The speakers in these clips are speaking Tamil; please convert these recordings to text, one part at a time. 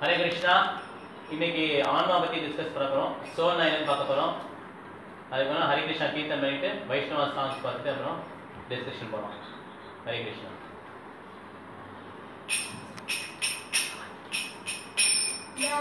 ஹரே கிருஷ்ணா. இன்னைக்கு ஆன்மா பத்தி டிஸ்கஸ் பண்ண போறோம். சோல்னா என்னன்னு பார்க்க போறோம். அதுக்கப்புறம் ஹரே கிருஷ்ணா கீர்த்தன் பண்ணிட்டு வைஷ்ணவ சாங்ஸ் பார்த்துட்டு அப்புறம் டிஸ்கஷன் போறோம். ஹரே கிருஷ்ணா. जय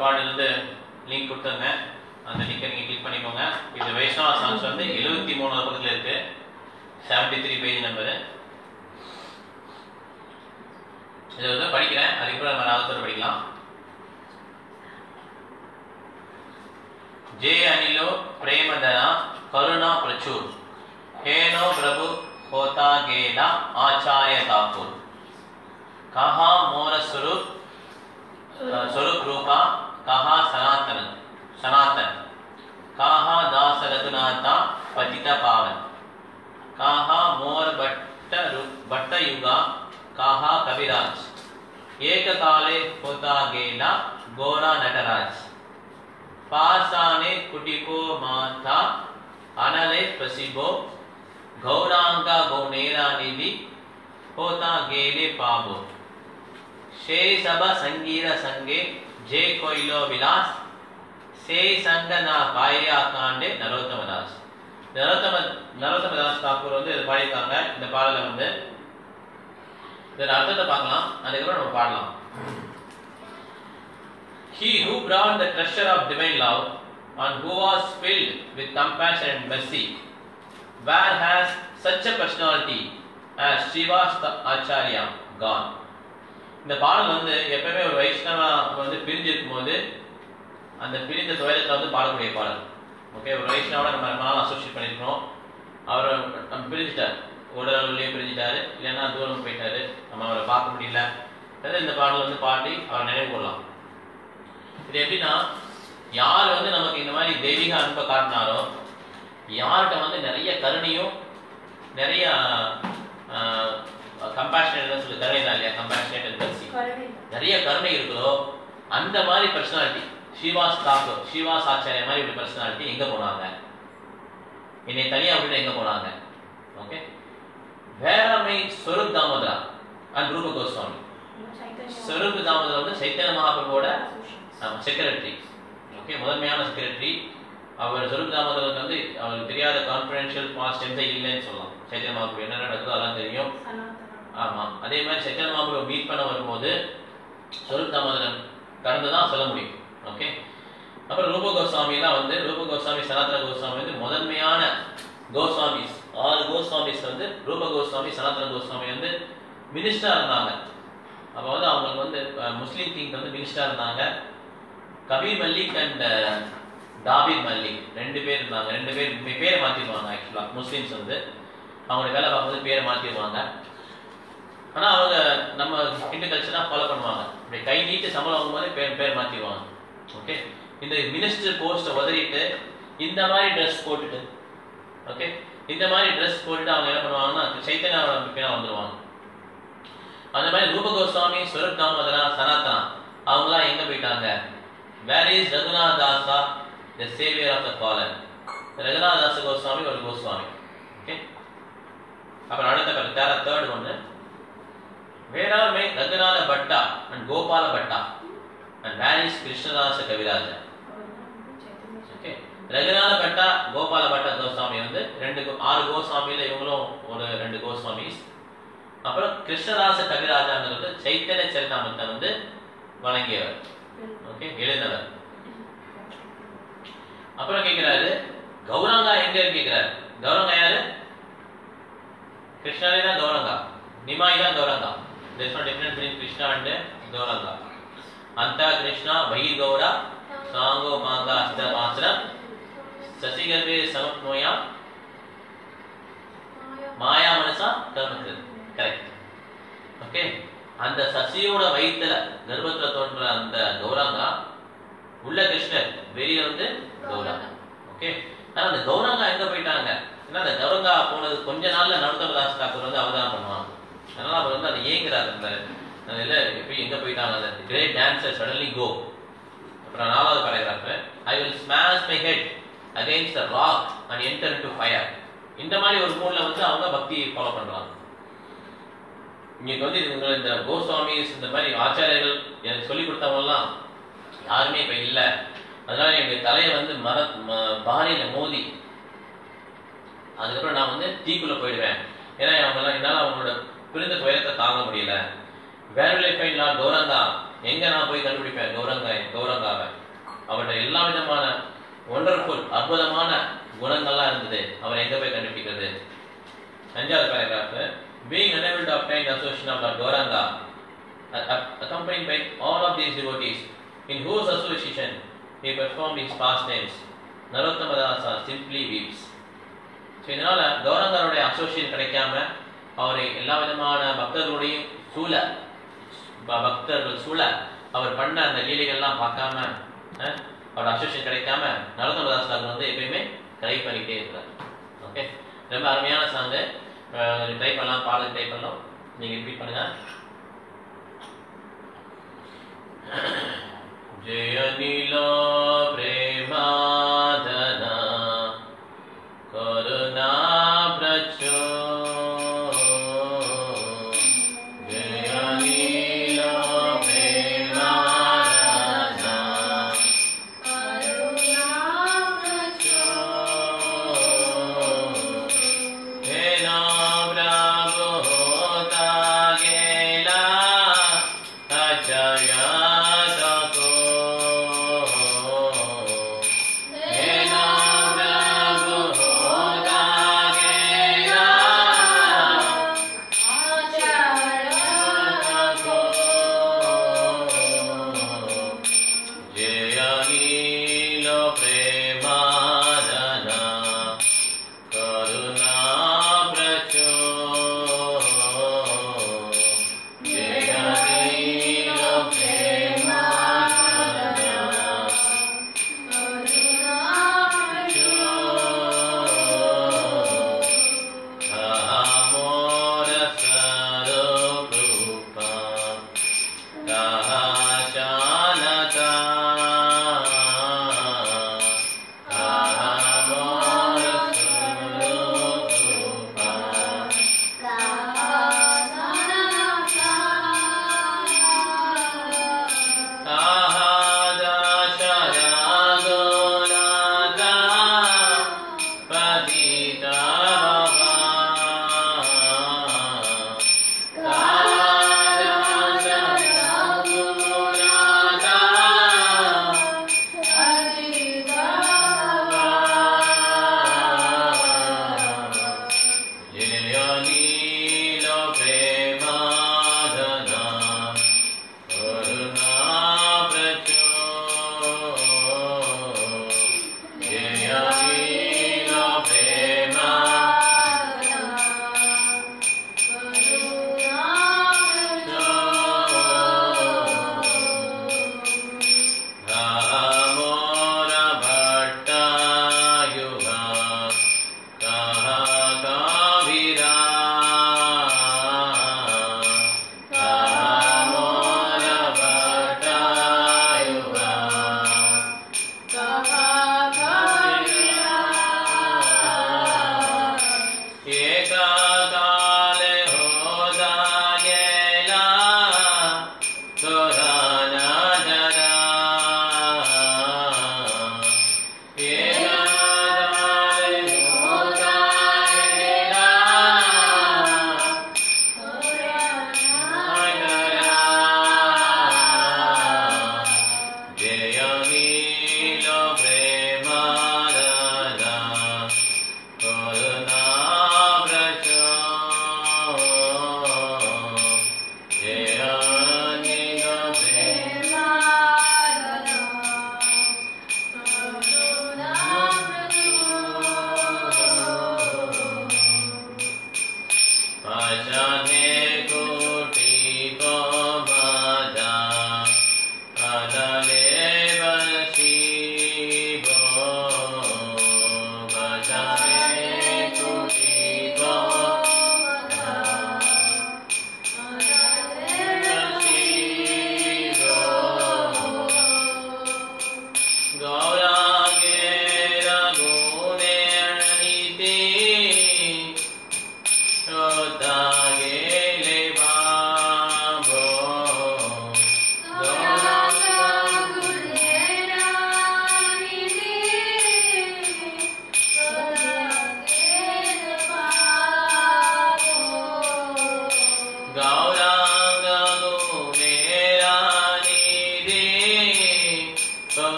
பாடல் வந்து லிங்க் கொடுத்துருந்தேன் அந்த லிங்கை நீங்கள் கிளிக் பண்ணிக்கோங்க இது வைஷ்ணவா சாங்ஸ் வந்து எழுபத்தி மூணாவது பக்கத்தில் இருக்கு செவன்டி த்ரீ பேஜ் நம்பரு இதை வந்து படிக்கிறேன் அதுக்கப்புறம் நம்ம ராகத்தோட படிக்கலாம் जे अनिलो प्रेमदना करुणा प्रचुर हेनो प्रभु होता गेला आचार्य ठाकुर कहा मोर स्वरूप अ, स्वरूप रूपा कहा सनातन सनातन कहा दास रघुनाथा पतित पावन कहा मोर भट्ट रु- भट्ट युगा कहा कविराज एक काले होता गेला गोरा नटराज पासाने कुटिको माता अनले प्रसिबो गौरांगा गौनेरा निधि होता गेले पाबो சேசப சங்கீத சங்கே ஜே கொயிலோ விலாஸ் சே சங்க நா பாயா காண்டே நரோத்தமதாஸ் நரோத்தம நரோத்தமதாஸ் தாக்கூர் வந்து இது பாடியிருக்காங்க இந்த பாடலை வந்து இதன் அர்த்தத்தை பார்க்கலாம் அதுக்கப்புறம் நம்ம பாடலாம் He who brought the treasure of divine love and who was filled with compassion and mercy, where has such a personality as Shiva's Acharya gone? இந்த பாடல் வந்து எப்பவுமே ஒரு வைஷ்ணவா வந்து பிரிஞ்சிருக்கும் போது அந்த பிரிந்த துவைலத்தில் வந்து பாடக்கூடிய பாடல். ஓகே ஒரு வைஷ்ணவோட நம்ம ரொம்ப நாள் அசோசியேட் பண்ணியிருக்கோம் அவர் நம்ம பிரிஞ்சுட்டார். உடல்லையே பிரிஞ்சுட்டாரு. இல்லைன்னா தூரம் போயிட்டாரு. நம்ம அவரை பார்க்க முடியல. அதாவது இந்த பாடல் வந்து பாடி அவரை நினைவு கொள்ளலாம். இது எப்படின்னா யார் வந்து நமக்கு இந்த மாதிரி தெய்வீக அன்பை காட்டினாரோ யார்கிட்ட வந்து நிறைய கருணையும் நிறைய கம்பேஷன் சொல்லி கருணை தான் இல்லையா கம்பேஷனேட் கட்சி நிறைய கருணை இருக்குதோ அந்த மாதிரி பர்சனாலிட்டி ஸ்ரீவாஸ் தாக்கூர் ஸ்ரீவாஸ் ஆச்சாரியா மாதிரி ஒரு பர்சனாலிட்டி எங்க போனாங்க? என்னை தனியா விட்டு எங்க போனாங்க? ஓகே வேறமை ஸ்வரூப் தாமோதரா அண்ட் ரூப கோஸ்வாமி. ஸ்வரூப் தாமோதரா வந்து சைத்தன்ய மகாபிரபுவோட செக்ரட்டரி ஓகே முதன்மையான செக்ரட்டரி அவர் சொருப் தாமோதரன் வந்து அவருக்கு தெரியாத கான்ஃபிடென்ஷியல் பாஸ்ட் எந்த இல்லைன்னு சொல்லலாம். சைத்தன்ய மகாபிரபு என்ன நடக்குதோ அதெல்லாம் தெரியும். ஆமா. அதே மாதிரி சைத்தன்ய மாம்பு மீட் பண்ண வரும்போது சொருப் கடந்து தான் சொல்ல முடியும். ஓகே அப்புறம் ரூப கோஸ்வாமிலாம் வந்து ரூப கோஸ்வாமி சனாதன கோஸ்வாமி வந்து முதன்மையான கோஸ்வாமிஸ். ஆறு கோஸ்வாமிஸ் வந்து ரூப கோஸ்வாமி சனாதன கோஸ்வாமி வந்து மினிஸ்டராக இருந்தாங்க அப்போ வந்து அவங்களுக்கு வந்து முஸ்லீம் கிங் வந்து மினிஸ்டராக இருந்தாங்க கபீர் மல்லிக் அண்ட் தாபீர் மல்லிக். ரெண்டு பேர் இருந்தாங்க. ரெண்டு பேர் பே- பேரை மாற்றிடுவாங்க ஆக்சுவலாக முஸ்லீம்ஸ் வந்து. அவங்களோட வேலை பார்க்கும்போது பேரை மாற்றிடுவாங்க ஆனா அவங்க நம்ம இந்து கல்ச்சர் தான் ஃபாலோ பண்ணுவாங்க. இப்படி கை நீட்டு சம்பளம் வாங்கும்போது பேர் பேர் மாத்திடுவாங்க ஓகே இந்த மினிஸ்டர் போஸ்ட்டை உதறிட்டு இந்த மாதிரி ட்ரெஸ் போட்டுட்டு ஓகே இந்த மாதிரி ட்ரெஸ் போட்டுட்டு அவங்க என்ன பண்ணுவாங்கன்னா சைத்தன்யாவோட பேரா வந்துடுவாங்க அந்த மாதிரி ரூப கோஸ்வாமி ஸ்வரூப் தாமோதரா அவங்களாம் எங்க போயிட்டாங்க? Where is Raghunath Dasa the saviour of the fallen Raghunath Dasa Goswami ஒரு கோஸ்வாமி. ஓகே அப்புறம் அடுத்த தேர தேர்ட் ஒன்று வேறாமே Raghunatha Bhatta and Gopala Bhatta and where is Krishnadasa Kaviraja. Okay Raghunatha Bhatta Gopala Bhatta Goswami வந்து ரெண்டு ஆறு கோஸ்வாமியில இவங்களும் ஒரு ரெண்டு கோஸ்வாமிஸ். அப்புறம் கிருஷ்ணதாச கவிராஜாங்கிறது சைத்தன்ய சரிதாமத்தை வந்து வழங்கியவர். ஓகே எழுந்தவர். அப்புறம் கேட்கிறாரு கௌரங்கா எங்க கேட்கிறாரு கௌரங்கா யாரு? கிருஷ்ணரே தான் கௌரங்கா. நிமாய் தான் Gauranga. There is no difference between Krishna and Gauranga அந்த கிருஷ்ணா பகி கௌரா சாங்கோ மாங்கா அஸ்த மாத்திரம் சசிகர்வே சமத்மோயா Maya Manasa கர்மத்து Correct. Okay. அந்த சசியோட வயிற்றுல கர்ப்பத்துல தோன்ற அந்த கௌராங்கா உள்ள கிருஷ்ணர் வெளியில வந்து கௌராங்கா. ஓகே ஆனா அந்த கௌராங்கா எங்க போயிட்டாங்க? ஏன்னா அந்த கௌரங்கா போனது கொஞ்ச நாள்ல நரோத்தமதாஸ் தாக்கூர் வந்து அவதாரம் பண்ணுவாங்க. அதனால அவர் வந்து அதை ஏங்குறாரு அந்த அந்த எப்படி எங்க போயிட்டாங்க அந்த கிரேட் டான்சர் சடன்லி கோ அப்புறம் நாலாவது paragraph I will smash my head against the rock and enter to fire இந்த மாதிரி ஒரு மூட்ல வந்து அவங்க பக்தி ஃபாலோ பண்ணுறாங்க இங்கே வந்து இவங்க இந்த கோஸ்வாமிஸ் இந்த மாதிரி ஆச்சாரியர்கள் எனக்கு சொல்லி கொடுத்தவங்கலாம் யாருமே இப்போ இல்லை. அதனால என்னுடைய தலையை வந்து மர பாரியில் மோதி அதுக்கப்புறம் நான் வந்து தீக்குள்ளே போயிடுவேன். ஏன்னா அவங்க என்னால் அவங்களோட புரிந்த துயரத்தை தாங்க முடியல. வேறு லைஃப் நான் கௌரங்கா எங்க நான் போய் கண்டுபிடிப்பேன்? கௌரங்க கௌரங்காவை. அவருடைய எல்லா விதமான ஒண்டர்ஃபுல் அற்புதமான குணங்கள்லாம் இருந்தது. அவர் எங்க போய் கண்டுபிடிக்கிறது? அஞ்சாவது paragraph being unable to obtain association of of Gauranga Gauranga a- a- accompanied by all of these devotees in whose association he performed his pastimes நரோத்தமதாசா simply ஸோ இதனால் கௌரங்கருடைய அசோசியேஷன் கிடைக்காம அவரை எல்லா விதமான பக்தர்களுடையும் சூழ பக்தர்கள் சூழ அவர் பண்ண அந்த லீலைகள்லாம் பார்க்காம அவர் அசோஷன் கிடைக்காம நலதமதாஸ் வந்து எப்பயுமே ட்ரை பண்ணிக்கிட்டே இருக்கிறார் ஓகே ரொம்ப அருமையான சாங்கு ட்ரை பண்ணலாம் பாடல் ட்ரை பண்ணலாம். நீங்க ரிப்பீட் பண்ணுங்க. ஜெய நிலோ பிரேமாதனா கருணா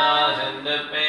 राजन्दपे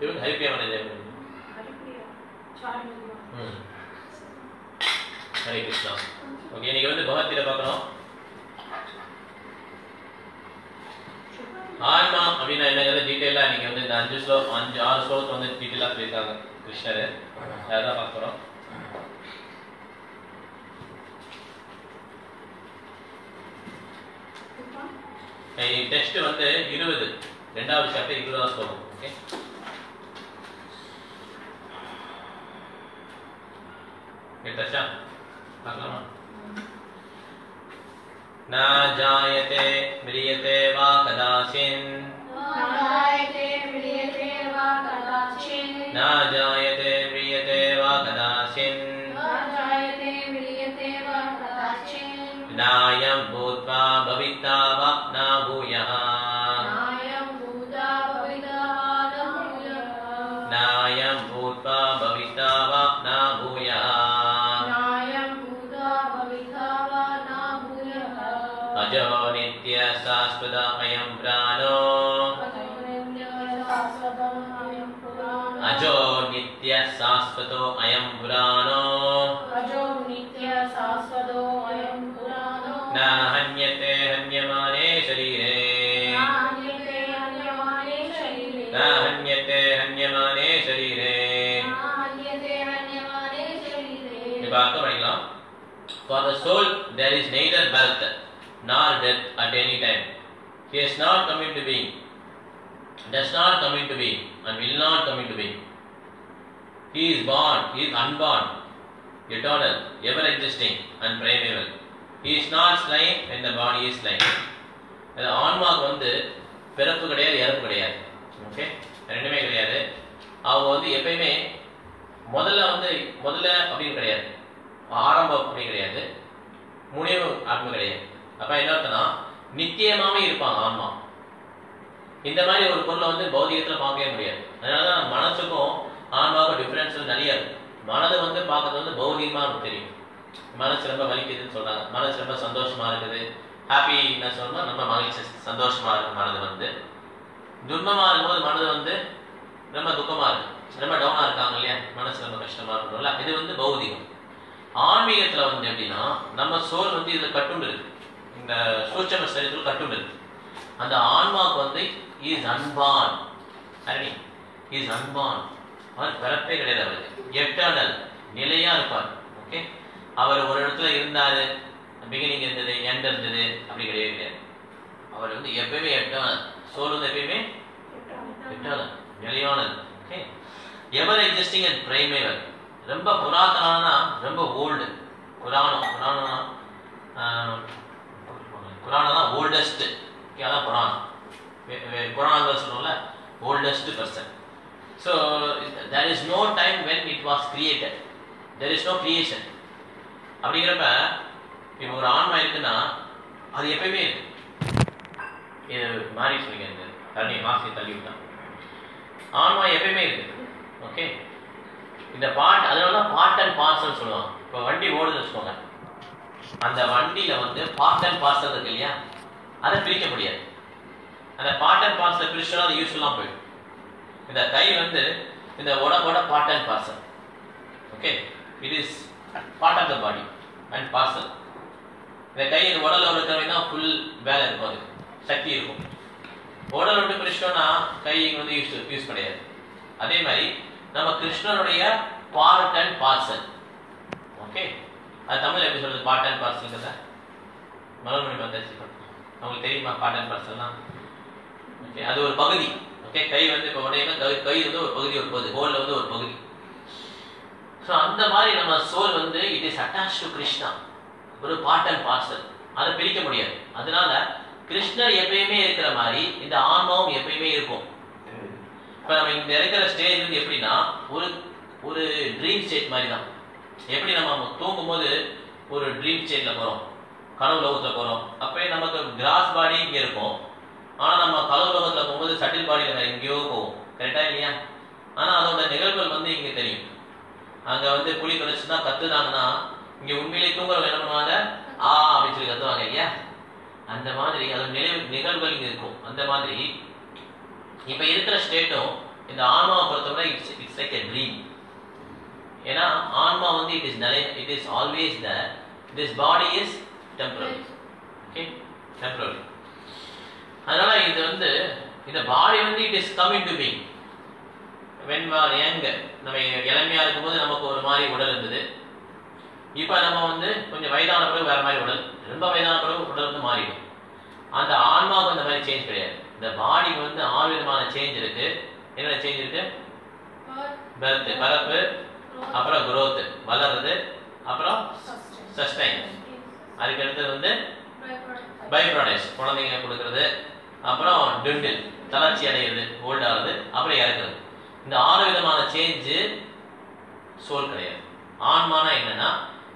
કેવું હરિપ્રિયા મને જાય ஹரே கிருஷ்ணா. ஓகே இன்னைக்கு வந்து பகவத்கீதை பார்க்குறோம் ஆன்மா அப்படின்னா என்னங்கிறத டீட்டெயிலாக இன்னைக்கு வந்து இந்த அஞ்சு ஸ்லோ அஞ்சு ஆறு ஸ்லோகத்தை வந்து டீட்டெயிலாக சொல்லியிருக்காங்க கிருஷ்ணர். அதான் பார்க்குறோம் டெஸ்ட் வந்து இருபது. ரெண்டாவது சாப்டர் இருபதாவது ஸ்லோகம். ஓகே एतशा न जायते, म्रियते वा कदाचिन्। न जायते, म्रियते वा कदाचिन्। नायं भूत्वा भविता वा न भूयः। शाश्वतो अयम पुराणो रजो नित्यशाश्वतो अयं पुराणो न हन्यते हन्यमाने शरीरे हन्यमाने शरीरे For the soul there is neither birth nor death at any time. He has not come into being, does not come into being, and will not come into being. He is born, he is unborn, eternal, ever existing, and primeval. He is not slain when the body is slain. அது ஆன்மாவுக்கு வந்து பிறப்பு கிடையாது இறப்பு கிடையாது. ஓகே ரெண்டுமே கிடையாது. அவங்க வந்து எப்பயுமே முதல்ல வந்து முதல்ல அப்படின்னு கிடையாது. ஆரம்பம் அப்படின்னு கிடையாது. முடிவு அப்படின்னு கிடையாது. அப்ப என்ன அர்த்தம்னா நித்தியமாவே இருப்பாங்க ஆன்மா. இந்த மாதிரி ஒரு பொருளை வந்து பௌதிகத்துல பார்க்கவே முடியாது. அதனாலதான் மனசுக்கும் ஆன்மாவுக்கு டிஃபரன்ஸ் நிறைய இருக்கு. மனது வந்து பார்க்கறது வந்து பௌதிகமாக நமக்கு தெரியும். மனசு ரொம்ப வலிக்குதுன்னு சொல்றாங்க. மனசு ரொம்ப சந்தோஷமா இருக்குது. ஹாப்பினஸ் சொன்னா ரொம்ப மகிழ்ச்சி சந்தோஷமா இருக்கு மனது வந்து. துன்பமா இருக்கும்போது மனது வந்து ரொம்ப துக்கமா இருக்கு. ரொம்ப டவுனா இருக்காங்க இல்லையா? மனசு ரொம்ப கஷ்டமா இருக்கும்ல இது வந்து பௌதிகம் ஆன்மீகத்துல வந்து எப்படின்னா நம்ம சோல் வந்து இதுல கட்டுண்டு இருக்கு. இந்த சூட்சம சரீரத்துல கட்டுண்டு இருக்கு. அந்த ஆன்மாவுக்கு வந்து இஸ் அன்பான் அரணி இஸ் அன்பான் அவர் பிறப்பே கிடையாது அவருக்கு. எட்டர்னல் நிலையா இருப்பார். ஓகே அவர் ஒரு இடத்துல இருந்தாரு பிகினிங் இருந்தது எண்ட் இருந்தது அப்படி கிடையவே கிடையாது. அவர் வந்து எப்பயுமே எட்டர்னல் சோல் வந்து எப்பயுமே எட்டர்னல் நிலையானது. Okay ever existing and primeval ரொம்ப புராதனானா ரொம்ப ஓல்டு புராணம் புராணம் புராணம் தான் ஓல்டஸ்ட் அதான் புராணம். வே- சொல்லுவோம்ல oldest person so there is no time when it was created. There is no creation அப்படிங்கிறப்ப இப்போ ஒரு ஆன்மா இருக்குன்னா அது எப்பயுமே இருக்கு. இது மாறி சொல்லுங்க தண்ணி மாசி தள்ளி விட்டான் ஆன்மா எப்பயுமே இருக்கு. ஓகே இந்த பாட் அதனால தான் பார்ட் அண்ட் பார்சல் சொல்லுவாங்க. இப்போ வண்டி ஓடுது வச்சுக்கோங்க. அந்த வண்டியில வந்து பார்ட் அண்ட் பார்சல் இருக்கு இல்லையா? அதை பிரிக்க முடியாது. அந்த பார்ட் அண்ட் பார்சல் பிரிச்சோன்னா அது யூஸ்ஃபுல்லாக போயிடும். இந்த கை வந்து இந்த உடம்போட part and parcel okay it is part of the body and parcel இந்த கை இந்த உடல்ல இருக்கிறவங்க தான் ஃபுல் வேலை இருக்கும் அது சக்தி இருக்கும். உடல் விட்டு பிரிச்சிட்டோம்னா கை வந்து யூஸ் யூஸ் கிடையாது. அதே மாதிரி நம்ம கிருஷ்ணனுடைய பார்ட் அண்ட் பார்சல் ஓகே அது தமிழ் எப்படி சொல்றது? பார்ட் அண்ட் பார்சல்ங்கிறத மலர்மொழி வந்தாச்சு உங்களுக்கு தெரியுமா? பார்ட் அண்ட் பார்சல்னா ஓகே அது ஒரு பகுதி. ஓகே கை வந்து இப்போ உடையினா கை வந்து ஒரு பகுதி ஒரு பகுதி ஹோல்ல வந்து ஒரு பகுதி. ஸோ அந்த மாதிரி நம்ம சோல் வந்து it is attach to Krishna ஒரு பார்ட் அண்ட் பார்சல் அதை பிரிக்க முடியாது. அதனால கிருஷ்ணர் எப்பயுமே இருக்கிற மாதிரி இந்த ஆன்மாவும் எப்பயுமே இருக்கும். இப்போ நம்ம இங்கே இருக்கிற ஸ்டேஜ் வந்து எப்படின்னா ஒரு ஒரு ட்ரீம் ஸ்டேட் மாதிரி தான் எப்படி நம்ம தூங்கும்போது ஒரு ட்ரீம் ஸ்டேட்ல போகிறோம் கனவு லோகத்தில் போகிறோம் அப்பயே நமக்கு கிராஸ் பாடி இங்கே இருக்கும். ஆனா நம்ம கனவு லோகத்துல போகும்போது சட்டில் பாடி எங்கேயோ போகும் கரெக்டா இல்லையா? ஆனா அதோட நிகழ்வுகள் வந்து இங்க தெரியும். அங்க வந்து புலி கடிச்சுன்னா கத்துனாங்கன்னா இங்க உண்மையிலேயே தூங்குறவங்க என்ன பண்ணுவாங்க? ஆ அப்படின்னு சொல்லி கத்துவாங்க இல்லையா? அந்த மாதிரி அது நினைவு நிகழ்வுகள் இங்க இருக்கும். அந்த மாதிரி. இப்ப இருக்கிற ஸ்டேட்டும் இந்த ஆன்மாவை பொறுத்தவரை it's it's like a dream ஏன்னா ஆன்மா வந்து it is it is always the this body is temporary okay temporary அதனால இது வந்து இந்த பாடி வந்து it is coming to being when are young நம்ம இளமையா இருக்கும்போது நமக்கு ஒரு மாதிரி உடல் இருந்தது. இப்போ நம்ம வந்து கொஞ்சம் வயதான பிறகு வேற மாதிரி உடல் ரொம்ப வயதான பிறகு உடல் வந்து மாறிடும். அந்த ஆன்மாவுக்கு அந்த மாதிரி சேஞ்ச் கிடையாது. இந்த பாடிக்கு வந்து ஆறு விதமான சேஞ்ச் இருக்கு. என்னென்ன சேஞ்ச் இருக்கு? பெர்த் பரப்பு அப்புறம் growth வளருது அப்புறம் சஸ்டைன் அதுக்கு அடுத்தது வந்து பை ப்ராடக்ட்ஸ் குழந்தைங்க கொடுக்கறது. அப்புறம் டிண்டில் தளர்ச்சி அடைகிறது ஓல்ட் ஆகுது அப்புறம் இறக்குறது. இந்த ஆறு விதமான சேஞ்சு சோல் கிடையாது. ஆன்மானா என்னன்னா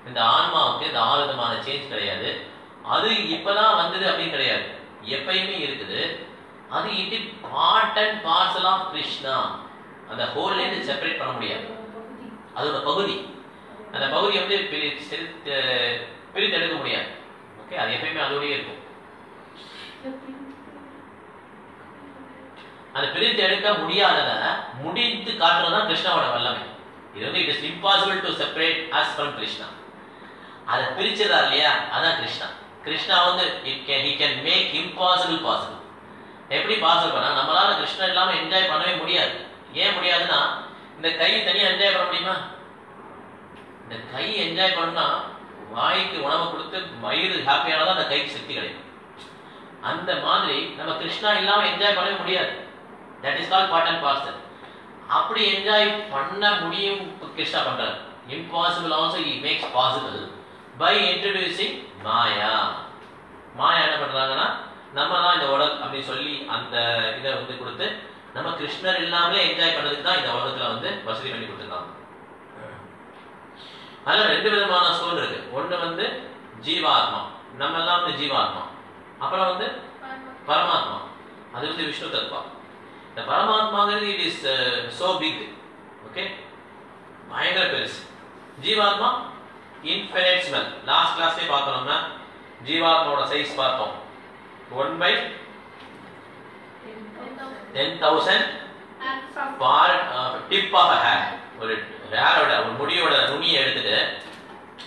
இந்த ஆன்மாவுக்கு இந்த ஆறு விதமான சேஞ்ச் கிடையாது. அது இப்பதான் வந்தது அப்படின்னு கிடையாது. எப்பயுமே இருக்குது. அது it is part and parcel of Krishna அந்த ஹோல் இருந்து செப்பரேட் பண்ண முடியாது. அதோட பகுதி. அந்த பகுதி வந்து பிரித்து பிரித்து எடுக்க முடியாது. ஓகே அது எப்பயுமே அதோடய இருக்கும். அந்த பிரித்து எடுக்க முடியாதத முடித்து காட்டுறது தான் கிருஷ்ணாவோட வல்லமை. இது வந்து it is impossible to separate us from Krishna அதை பிரிச்சிடறா இல்லையா? அதான் கிருஷ்ணா. கிருஷ்ணா வந்து it can he can make impossible possible எப்படி பாசிபிள் பண்ணா நம்மளால கிருஷ்ணா இல்லாம என்ஜாய் பண்ணவே முடியாது. ஏன் முடியாதுன்னா இந்த கை தனியா என்ஜாய் பண்ண முடியுமா? இந்த கை என்ஜாய் பண்ணா வாய்க்கு உணவு கொடுத்து மயிறு ஹாப்பியானதான் அந்த கைக்கு சக்தி கிடைக்கும். அந்த மாதிரி நம்ம கிருஷ்ணா இல்லாம என்ஜாய் பண்ணவே முடியாது. That is call part and parcel அப்படி என்ஜாய் பண்ண முடியும் கிருஷ்ணா பண்றாரு. Impossible also he makes possible by introducing maya maya என்ன பண்றாங்கன்னா நம்ம தான் இந்த உடல் அப்படின்னு சொல்லி அந்த இதை வந்து கொடுத்து நம்ம கிருஷ்ணர் இல்லாமலே என்ஜாய் பண்ணதுக்கு தான் இந்த உலகத்துல வந்து வசதி பண்ணி கொடுத்துருக்காங்க. அதுல ரெண்டு விதமான சோல் இருக்கு. ஒண்ணு வந்து ஜீவாத்மா. நம்ம எல்லாம் வந்து ஜீவாத்மா. அப்புறம் வந்து பரமாத்மா. அது வந்து விஷ்ணு தத்வா இந்த பரமாத்மாங்கிறது it is so big okay பயங்கர பெருசு. ஜீவாத்மா இன்ஃபினிட் ஸ்மெல் லாஸ்ட் கிளாஸ்லேயே பார்த்தோம்னா ஜீவாத்மாவோட சைஸ் பார்த்தோம். One by ten thousand part tip of hair ஒரு ஹேரோட ஒரு முடியோட நுனியை எடுத்துட்டு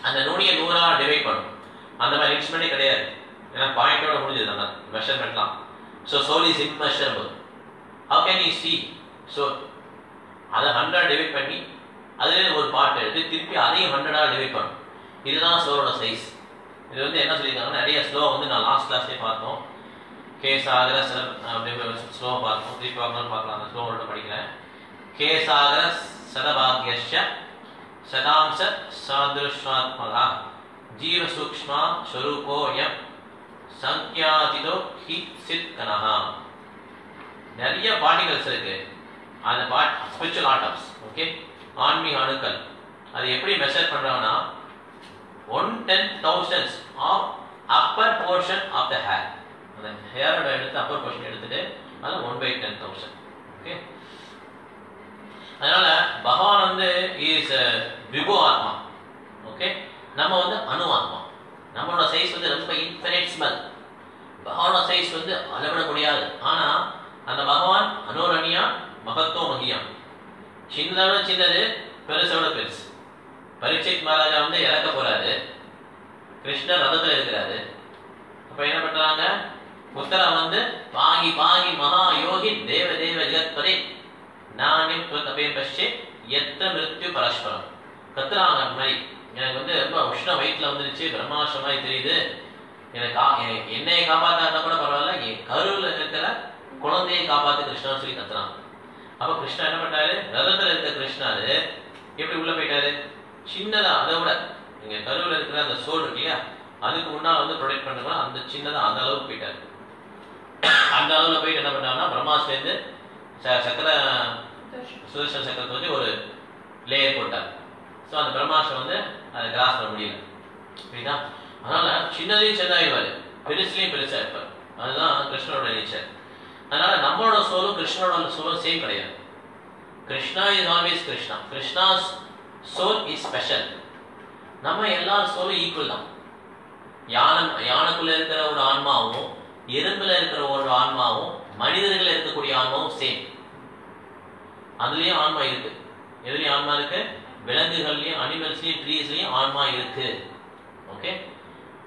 அந்த நுனியை நூறா டிவைட் பண்ணும். அந்த மாதிரி இன்ஸ்ட்ருமெண்டே கிடையாது. ஏன்னா பாயிண்டோட முடிஞ்சது அந்த மெஷர்மெண்ட்லாம் so Solih is immeasurable how can you see so அதை ஹண்ட்ரட் டிவைட் பண்ணி அதுலேருந்து ஒரு பார்ட் எடுத்து திருப்பி அதையும் ஹண்ட்ரடாக டிவைட் பண்ணும் இதுதான் சோலோட சைஸ் இது வந்து என்ன சொல்லியிருக்காங்கன்னா நிறைய ஸ்லோ வந்து நான் லாஸ்ட் கிளாஸ்லேயே பார்த்தோம். கேசாகர சில அப்படி ஸ்லோவை பார்த்தோம். திருப்பி பார்க்கணும்னு பார்க்கலாம். அந்த ஸ்லோவோட படிக்கிறேன் கேசாகர சதபாகியஷ சதாம்ச சாதுருஷ்வாத்மகா ஜீவ சூக்ஷ்மா ஸ்வரூபோயம் சங்கியாதிதோ ஹி சித்கனகா நிறைய பார்ட்டிகல்ஸ் இருக்கு அந்த பார்ட் ஸ்பிரிச்சுவல் ஆட்டம்ஸ் ஓகே ஆன்மீக அணுக்கள். அது எப்படி மெஷர் பண்றாங்கன்னா one ten thousands of upper portion of the hair அந்த ஹேரோட எடுத்து அப்பர் போர்ஷன் எடுத்துட்டு அது one by ten thousand okay அதனால பகவான் வந்து இஸ் விபோ ஆத்மா ஓகே நம்ம வந்து அணு ஆத்மா. நம்மளோட சைஸ் வந்து ரொம்ப இன்ஃபினிட் ஸ்மெல் பகவானோட சைஸ் வந்து அளவிட முடியாது ஆனா அந்த பகவான் அனோரணியா மகத்துவ மகியம் சின்னதோட சின்னது பெருசோட பெருசு. பரீட்சித் மகாராஜா வந்து இறக்க போறாரு. கிருஷ்ணர் ரதத்துல இருக்கிறாரு. அப்ப என்ன பண்றாங்க? புத்தரா வந்து பாகி பாகி மகா யோகி தேவ தேவ ஜெகத்பதி நானே தபே பஷ்யே எத்த மிருத்யு பரஸ்பரம். கத்துறாங்க அந்த மாதிரி. எனக்கு வந்து ரொம்ப உஷ்ண வயிற்றுல வந்துருச்சு பிரம்மாஷ்ட தெரியுது. எனக்கு என்னை என்னைய காப்பாத்தாருந்தா கூட பரவாயில்ல என் கருவில் இருக்கிற குழந்தையை காப்பாத்து கிருஷ்ணா சொல்லி கத்துறாங்க அப்ப கிருஷ்ணா என்ன பண்ணாரு ரதத்துல இருக்க கிருஷ்ணாரு எப்படி உள்ள போயிட்டாரு? சின்னதா அதை விட நீங்க கருவில் இருக்கிற அந்த சோல் இருக்கு இல்லையா? அதுக்கு முன்னால் வந்து ப்ரொடெக்ட் பண்ணுறோம் அந்த சின்னதா அந்த அளவுக்கு போயிட்டாரு. அந்த அளவுல போயிட்டு என்ன பண்ணாருன்னா பிரம்மாஸ்லேருந்து சக்கர சுதர்சன சக்கரத்தை வச்சு ஒரு லேயர் போட்டார். ஸோ அந்த பிரம்மாஸ்டம் வந்து அதை கிராஸ் பண்ண முடியல. புரியுதா? அதனால சின்னதையும் சின்னதாகிடுவாரு பெருசுலையும் பெருசா இருப்பார். அதுதான் கிருஷ்ணனோட நேச்சர் அதனால நம்மளோட சோலும் கிருஷ்ணனோட சோலும் சேம் கிடையாது. Krishna is always Krishna. Krishna soul is special நம்ம எல்லா சோலும் ஈக்குவல் தான். யானை யானைக்குள்ள இருக்கிற ஒரு ஆன்மாவும் எறும்புல இருக்கிற ஒரு ஆன்மாவும் மனிதர்கள் இருக்கக்கூடிய ஆன்மாவும் சேம் அதுலயும் ஆன்மா இருக்கு. எதுலயும் ஆன்மா இருக்கு? விலங்குகள்லயும் அனிமல்ஸ்லயும் ட்ரீஸ்லயும் ஆன்மா இருக்கு. ஓகே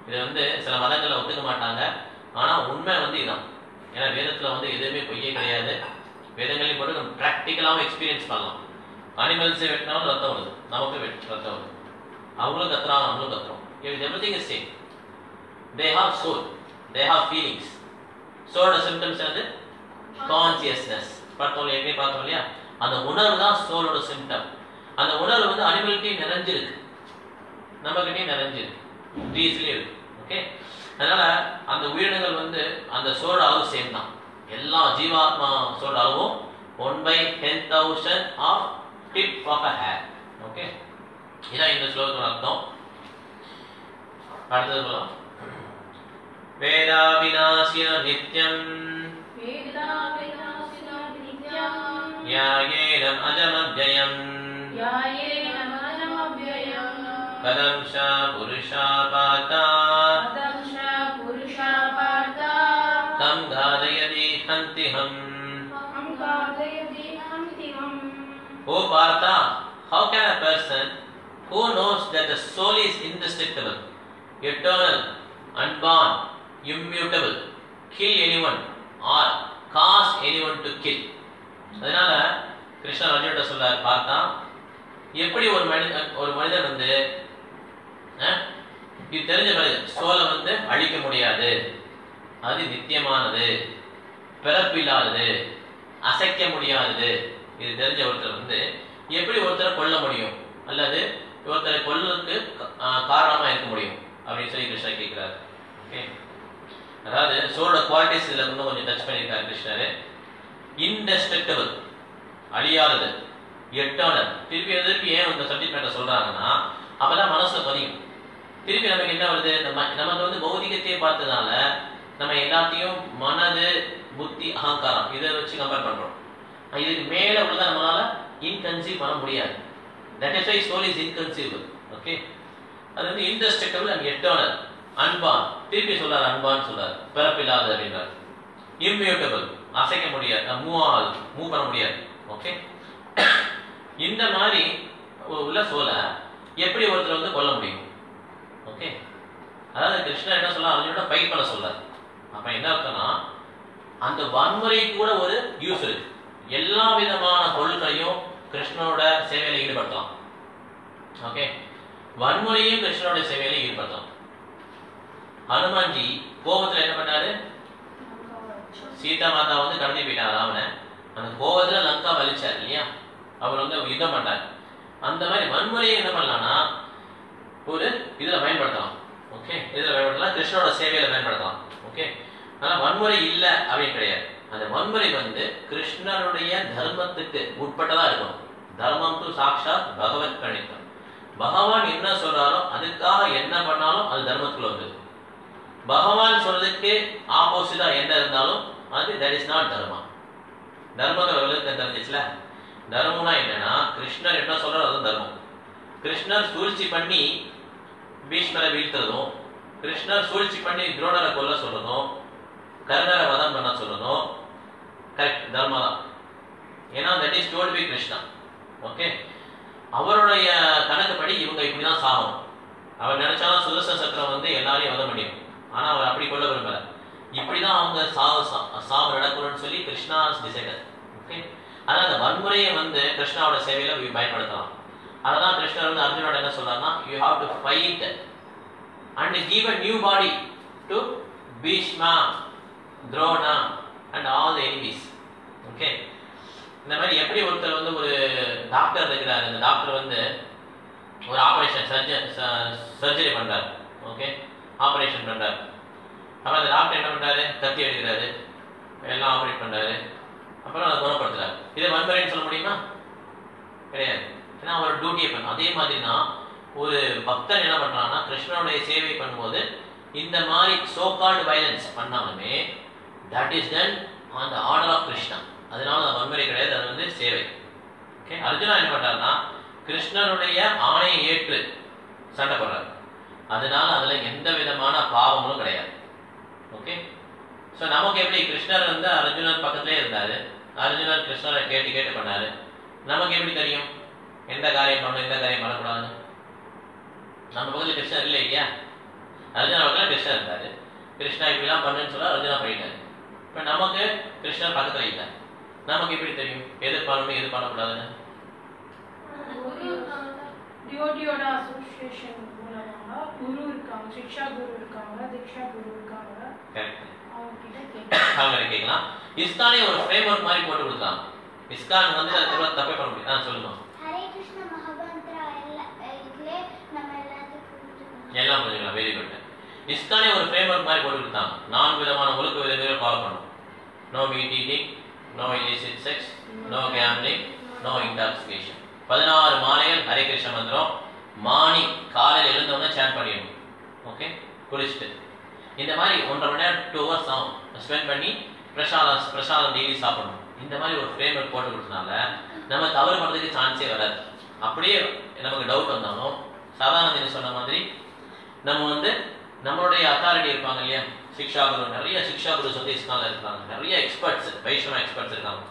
இதை வந்து சில மதங்களை ஒத்துக்க மாட்டாங்க. ஆனா உண்மை வந்து இதுதான் ஏன்னா வேதத்துல வந்து எதுவுமே பொய்யே கிடையாது. வேதங்களையும் போட்டு நம்ம ப்ராக்டிக்கலாகவும் எக்ஸ்பீரியன்ஸ் பண்ணலாம். அனிமல்ஸை வெட்டினாலும் ரத்தம் வருது. நமக்கு வெட் ரத்தம் வருது. அவங்களும் கத்துறாங்க நம்மளும் கத்துறோம். Everything is same they have soul they have feelings சோலோட symptoms வந்து கான்சியஸ்னஸ் பார்த்தோம் ஏற்கனவே பார்த்தோம் இல்லையா? அந்த உணர்வு தான் சோலோட சிம்டம் அந்த உணர்வு வந்து அனிமல்கிட்டையும் நிறைஞ்சிருக்கு. நம்மகிட்டையும் நிறைஞ்சிருக்கு. ட்ரீஸ்லயும் இருக்கு. ஓகே அதனால அந்த உயிரினங்கள் வந்து அந்த சோழ அளவு சேம் தான் எல்லா ஜீவாத்மா சோழ அளவும் one by ten thousand of tip of a hair okay இதான் இந்த ஸ்லோகத்தோட அர்த்தம். அடுத்தது போலாம். வேதா விநாசின நித்யம் யாயேனம் அஜமத்யயம். கதம்ஷா புருஷா பாதா Amtiham. O Partha, how can a person who knows that the soul is indestructible, eternal, unborn, immutable, kill anyone or cause anyone to kill? அதனால கிருஷ்ண ரஜினிட்ட சொல்றார் பார்த்தா எப்படி ஒரு மனிதன் ஒரு மனிதன் வந்து இது தெரிஞ்ச மனிதன் சோலை வந்து அழிக்க முடியாது அது நித்தியமானது பிறப்பில்லாதது அசைக்க முடியாதது. இது தெரிஞ்ச ஒருத்தர் வந்து எப்படி ஒருத்தரை கொல்ல முடியும்? அல்லது ஒருத்தரை கொல்லுறதுக்கு காரணமா இருக்க முடியும்? அப்படின்னு சொல்லி கிருஷ்ணர் கேட்கிறாரு. ஓகே அதாவது சோலோட குவாலிட்டிஸ் இதுல இன்னும் கொஞ்சம் டச் பண்ணியிருக்காரு கிருஷ்ணர். இன்டெஸ்ட்ரக்டபிள் அழியாதது எட்டர்னல் திருப்பி திருப்பி ஏன் இந்த சப்ஜெக்ட் மேட்டர் சொல்றாங்கன்னா அப்பதான் மனசுல பதியும். திருப்பி நமக்கு என்ன வருது? நம்ம நமக்கு வந்து பௌதிகத்தையே பார்த்ததுனால நம்ம எல்லாத்தையும் மனது புத்தி அகங்காரம் இதை வச்சு கம்பேர் பண்றோம். இதுக்கு மேல உள்ளதை நம்மளால இன்கன்சீவ் பண்ண முடியாது. That is why soul is inconceivable okay அது வந்து இன்டஸ்ட்ரக்டபிள் அண்ட் எட்டர்னல் அன்பான். திருப்பி சொல்றாரு அன்பான்னு சொல்றாரு பிறப்பில்லாத அப்படின்றார். இம்மியூட்டபிள் அசைக்க முடியாது. மூவ் ஆகாது மூவ் பண்ண முடியாது. ஓகே இந்த மாதிரி உள்ள சோலை எப்படி ஒருத்தர் வந்து கொல்ல முடியும்? ஓகே அதாவது கிருஷ்ணர் என்ன சொல்ல அர்ஜுனோட ஃபைட் பண்ண சொல்றாரு. அப்ப என்ன அர்த்தம்னா அந்த வன்முறை கூட ஒரு யூஸ் இருக்கு. எல்லா விதமான பொருட்களையும் கிருஷ்ணனோட சேவையில ஈடுபடுத்தலாம். ஓகே வன்முறையும் கிருஷ்ணனோட சேவையில ஈடுபடுத்தலாம். ஹனுமான்ஜி கோபத்துல என்ன பண்ணாரு? சீதா மாதா வந்து கடந்து போயிட்டார் ராவண அந்த கோபத்துல லங்கா வலிச்சார் இல்லையா? அவர் வந்து யுத்தம் பண்ணார் அந்த மாதிரி வன்முறையை என்ன பண்ணலாம்னா ஒரு இதுல பயன்படுத்தலாம். ஓகே இதுல பயன்படுத்தலாம். கிருஷ்ணனோட சேவையில பயன்படுத்தலாம். ஓகே ஆனா வன்முறை இல்ல அப்படின்னு கிடையாது. அந்த வன்முறை வந்து கிருஷ்ணனுடைய தர்மத்துக்கு உட்பட்டதா இருக்கணும் தர்மம் து சாட்சாத் பகவத் கணித்தம் பகவான் என்ன சொல்றாரோ அதுக்காக என்ன பண்ணாலும் அது தர்மத்துக்குள்ள வந்து பகவான் சொல்றதுக்கு ஆப்போசிட்டா என்ன இருந்தாலும் அது தட் இஸ் நாட் தர்மம். தர்மங்கிற தெரிஞ்சிச்சுல? தர்மம்னா என்னன்னா கிருஷ்ணர் என்ன சொல்றாரு அது தர்மம். கிருஷ்ணர் சூழ்ச்சி பண்ணி பீஷ்மரை வீழ்த்துறதும் கிருஷ்ணர் சூழ்ச்சி பண்ணி துரோணரை கொல்ல சொல்றதும் கர்ணரை வதம் பண்ண சொல்லணும். கரெக்ட் தர்மா தான் ஏன்னா that is told by Krishna okay அவருடைய கணக்குப்படி இவங்க இப்படிதான் சாகணும் அவர் நினைச்சாலும் சுதர்சன சக்கரம் வந்து எல்லாரையும் வத முடியும் ஆனால் அவர் அப்படி கொள்ள விரும்பல. இப்படிதான் அவங்க சாவு சா- சாவு நடக்கணும்னு சொல்லி கிருஷ்ணா டிசைடர் ஓகே அதனால் அந்த வன்முறையை வந்து கிருஷ்ணாவோட சேவையில் பயன்படுத்தலாம். அதான் கிருஷ்ணர் வந்து அர்ஜுனோட என்ன சொல்றாருன்னா you have to fight and give a new body to Bhishma Drona and all the enemies okay இந்த மாதிரி எப்படி ஒருத்தர் வந்து ஒரு டாக்டர் இருக்கிறாரு அந்த டாக்டர் வந்து ஒரு ஆப்ரேஷன் சர்ஜன் சர்ஜரி பண்றாரு. ஓகே ஆப்ரேஷன் பண்றாரு. அப்புறம் அந்த டாக்டர் என்ன பண்றாரு? கத்தி எடுக்கிறாரு. எல்லாம் ஆப்ரேட் பண்றாரு. அப்புறம் அதை குணப்படுத்துறாரு. இதை வன்முறைன்னு சொல்ல முடியுமா? கிடையாது. ஏன்னா அவரோட டியூட்டியை பண்ண அதே மாதிரி தான் ஒரு பக்தன் என்ன பண்றான்னா கிருஷ்ணனுடைய சேவை பண்ணும்போது இந்த மாதிரி சோகால்டு வயலன்ஸ் பண்ணாலுமே that is done on the order of Krishna அதனால அது வன்முறை கிடையாது அது வந்து சேவை. ஓகே அர்ஜுனா என்ன பண்றாருன்னா கிருஷ்ணனுடைய ஆணையை ஏற்று சண்டை போடுறாரு. அதனால அதுல எந்த விதமான பாவங்களும் கிடையாது. ஓகே ஸோ நமக்கு எப்படி கிருஷ்ணர் வந்து அர்ஜுனன் பக்கத்துலேயே இருந்தாரு? அர்ஜுனன் கிருஷ்ணரை கேட்டு கேட்டு பண்ணாரு. நமக்கு எப்படி தெரியும்? எந்த காரியம் பண்ணணும் எந்த காரியம் பண்ணக்கூடாதுன்னு? நம்ம பக்கத்துல கிருஷ்ணர் இல்லை இல்லையா? அர்ஜுனா பக்கத்தில் கிருஷ்ணர் இருந்தாரு. கிருஷ்ணா இப்படிலாம் பண்ணுன்னு சொல்ல அர்ஜுனா போயிட்டாரு. இப்போ நமக்கு கிருஷ்ணர் பக்கத்துல இல்லை. நமக்கு எப்படி தெரியும்? எது பண்ணணும் எது பண்ணக்கூடாதுன்னு குரு டியோடியோட அசோசியேஷன் மூலமாக குரு இருக்காங்க சிக்ஷா குரு இருக்காங்க தீக்ஷா குரு இருக்காங்க. கரெக்ட் அவங்க கிட்ட கேட்க அவங்க கேட்கலாம். இஸ்கானே ஒரு ஃப்ரேம் ஒர்க் மாதிரி போட்டு கொடுத்தாங்க இஸ்கான் வந்து அதுக்கப்புறம் தப்பே பண்ண முடியும் ஆ சொல்லுங்க. எல்லாம் புரிஞ்சுக்கலாம். வெரி குட் இஸ்கானே ஒரு ஃப்ரேம் ஒர்க் மாதிரி போட்டு கொடுத்தாங்க நான்கு விதமான ஒழுக்க விதங்களை ஃபாலோ பண்ணணும். No meat eating no illicit sex no gambling no intoxication பதினாறு மாலைகள் ஹரே கிருஷ்ண மந்திரம். மார்னிங் காலையில் எழுந்தவொடனே சேன் பண்ணிடணும். ஓகே குளிச்சுட்டு. இந்த மாதிரி ஒன்றரை மணி நேரம் டூ ஹவர்ஸ் ஆகும். ஸ்பெண்ட் பண்ணி பிரசாதம் பிரசாதம் டெய்லி சாப்பிடணும். இந்த மாதிரி ஒரு ஃப்ரேம் ஒர்க் போட்டு கொடுத்தனால நம்ம தவறு பண்ணுறதுக்கு சான்ஸே வராது. அப்படியே நமக்கு டவுட் வந்தாலும் சாதாரண சொன்ன மாதிரி நம்ம வந்து நம்மளுடைய அத்தாரிட்டி இருப்பாங்க இல்லையா? சிக்ஷா குரு நிறைய சிக்ஷா குரு சொல்லி இருக்காங்க. நிறைய எக்ஸ்பர்ட்ஸ் வைஷ்ணவ எக்ஸ்பர்ட்ஸ் இருக்காங்க.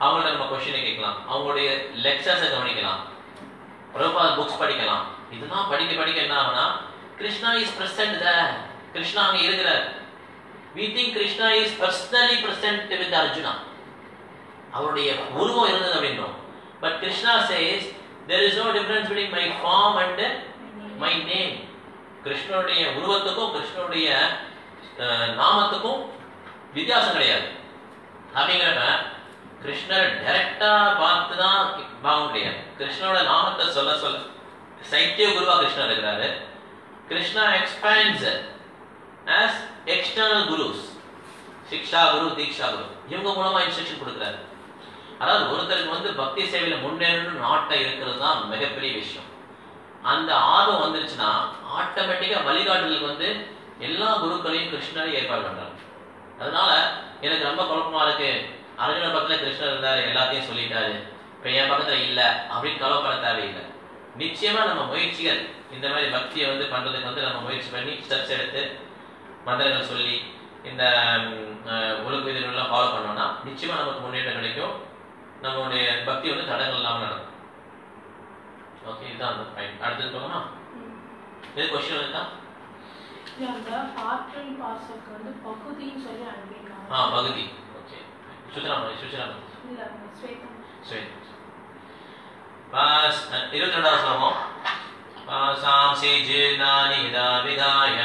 அவங்கள்ட்ட நம்ம கொஷினை கேட்கலாம். அவங்களுடைய லெக்சர்ஸை கவனிக்கலாம். பிரபா புக்ஸ் படிக்கலாம். இதெல்லாம் படிக்க படிக்க என்ன ஆகுனா Krishna is present the Krishna அங்க இருக்கிறார். We think Krishna is personally present with Arjuna. அவருடைய உருவம் இருந்தது அப்படின்றோம். But Krishna says there is no difference between my form and my name கிருஷ்ணனுடைய உருவத்துக்கும் கிருஷ்ணனுடைய நாமத்துக்கும் வித்தியாசம் கிடையாது. அப்படிங்கிறப்ப கிருஷ்ணர் டைரக்டா பார்த்து தான் பாவம் கிடையாது கிருஷ்ணனோட நாமத்தை சொல்ல சொல்ல சைத்திய குருவா கிருஷ்ணர் இருக்கிறாரு. Krishna expands as external gurus சிக்ஷா குரு தீக்ஷா குரு இவங்க மூலமா இன்ஸ்ட்ரக்ஷன் கொடுக்குறாரு. அதாவது ஒருத்தருக்கு வந்து பக்தி சேவையில முன்னேறணும் நாட்டம் இருக்கிறது தான் மிகப்பெரிய விஷயம். அந்த ஆர்வம் வந்துருச்சுன்னா ஆட்டோமேட்டிக்கா வழிகாட்டுதலுக்கு வந்து எல்லா குருக்களையும் கிருஷ்ணரை ஏற்பாடு பண்றாங்க அதனால எனக்கு ரொம்ப குழப்பமா இருக்கு. அர்ஜுன பக்கத்துல கிருஷ்ணர் இருந்தாரு எல்லாத்தையும் சொல்லிட்டாரு. இப்ப என் பக்கத்துல இல்ல அப்படின்னு கவலைப்பட தேவையில்லை. நிச்சயமா நம்ம முயற்சிகள் இந்த மாதிரி பக்தியை வந்து பண்றதுக்கு வந்து நம்ம முயற்சி பண்ணி ஸ்டெப்ஸ் எடுத்து மந்திரங்கள் சொல்லி இந்த ஒழுக்க விதிகள்லாம் ஃபாலோ பண்ணோம்னா நிச்சயமா நமக்கு முன்னேற்றம் கிடைக்கும். நம்மளுடைய பக்தி வந்து தடங்கள் இல்லாமல் நடக்கும். ஓகே இதுதான் அந்த பாயிண்ட் அடுத்தது போகலாமா இது கொஸ்டின் இருக்கா? இது அந்த பார்ட் அண்ட் பார்சலுக்கு வந்து பகுதின்னு சொல்லி அனுப்பியிருக்காங்க. ஆ பகுதி. ஓகே இல்ல ஸ்வேதம் இருபத்தி ரெண்டாவது ஸ்லோகம். யதா விதாய.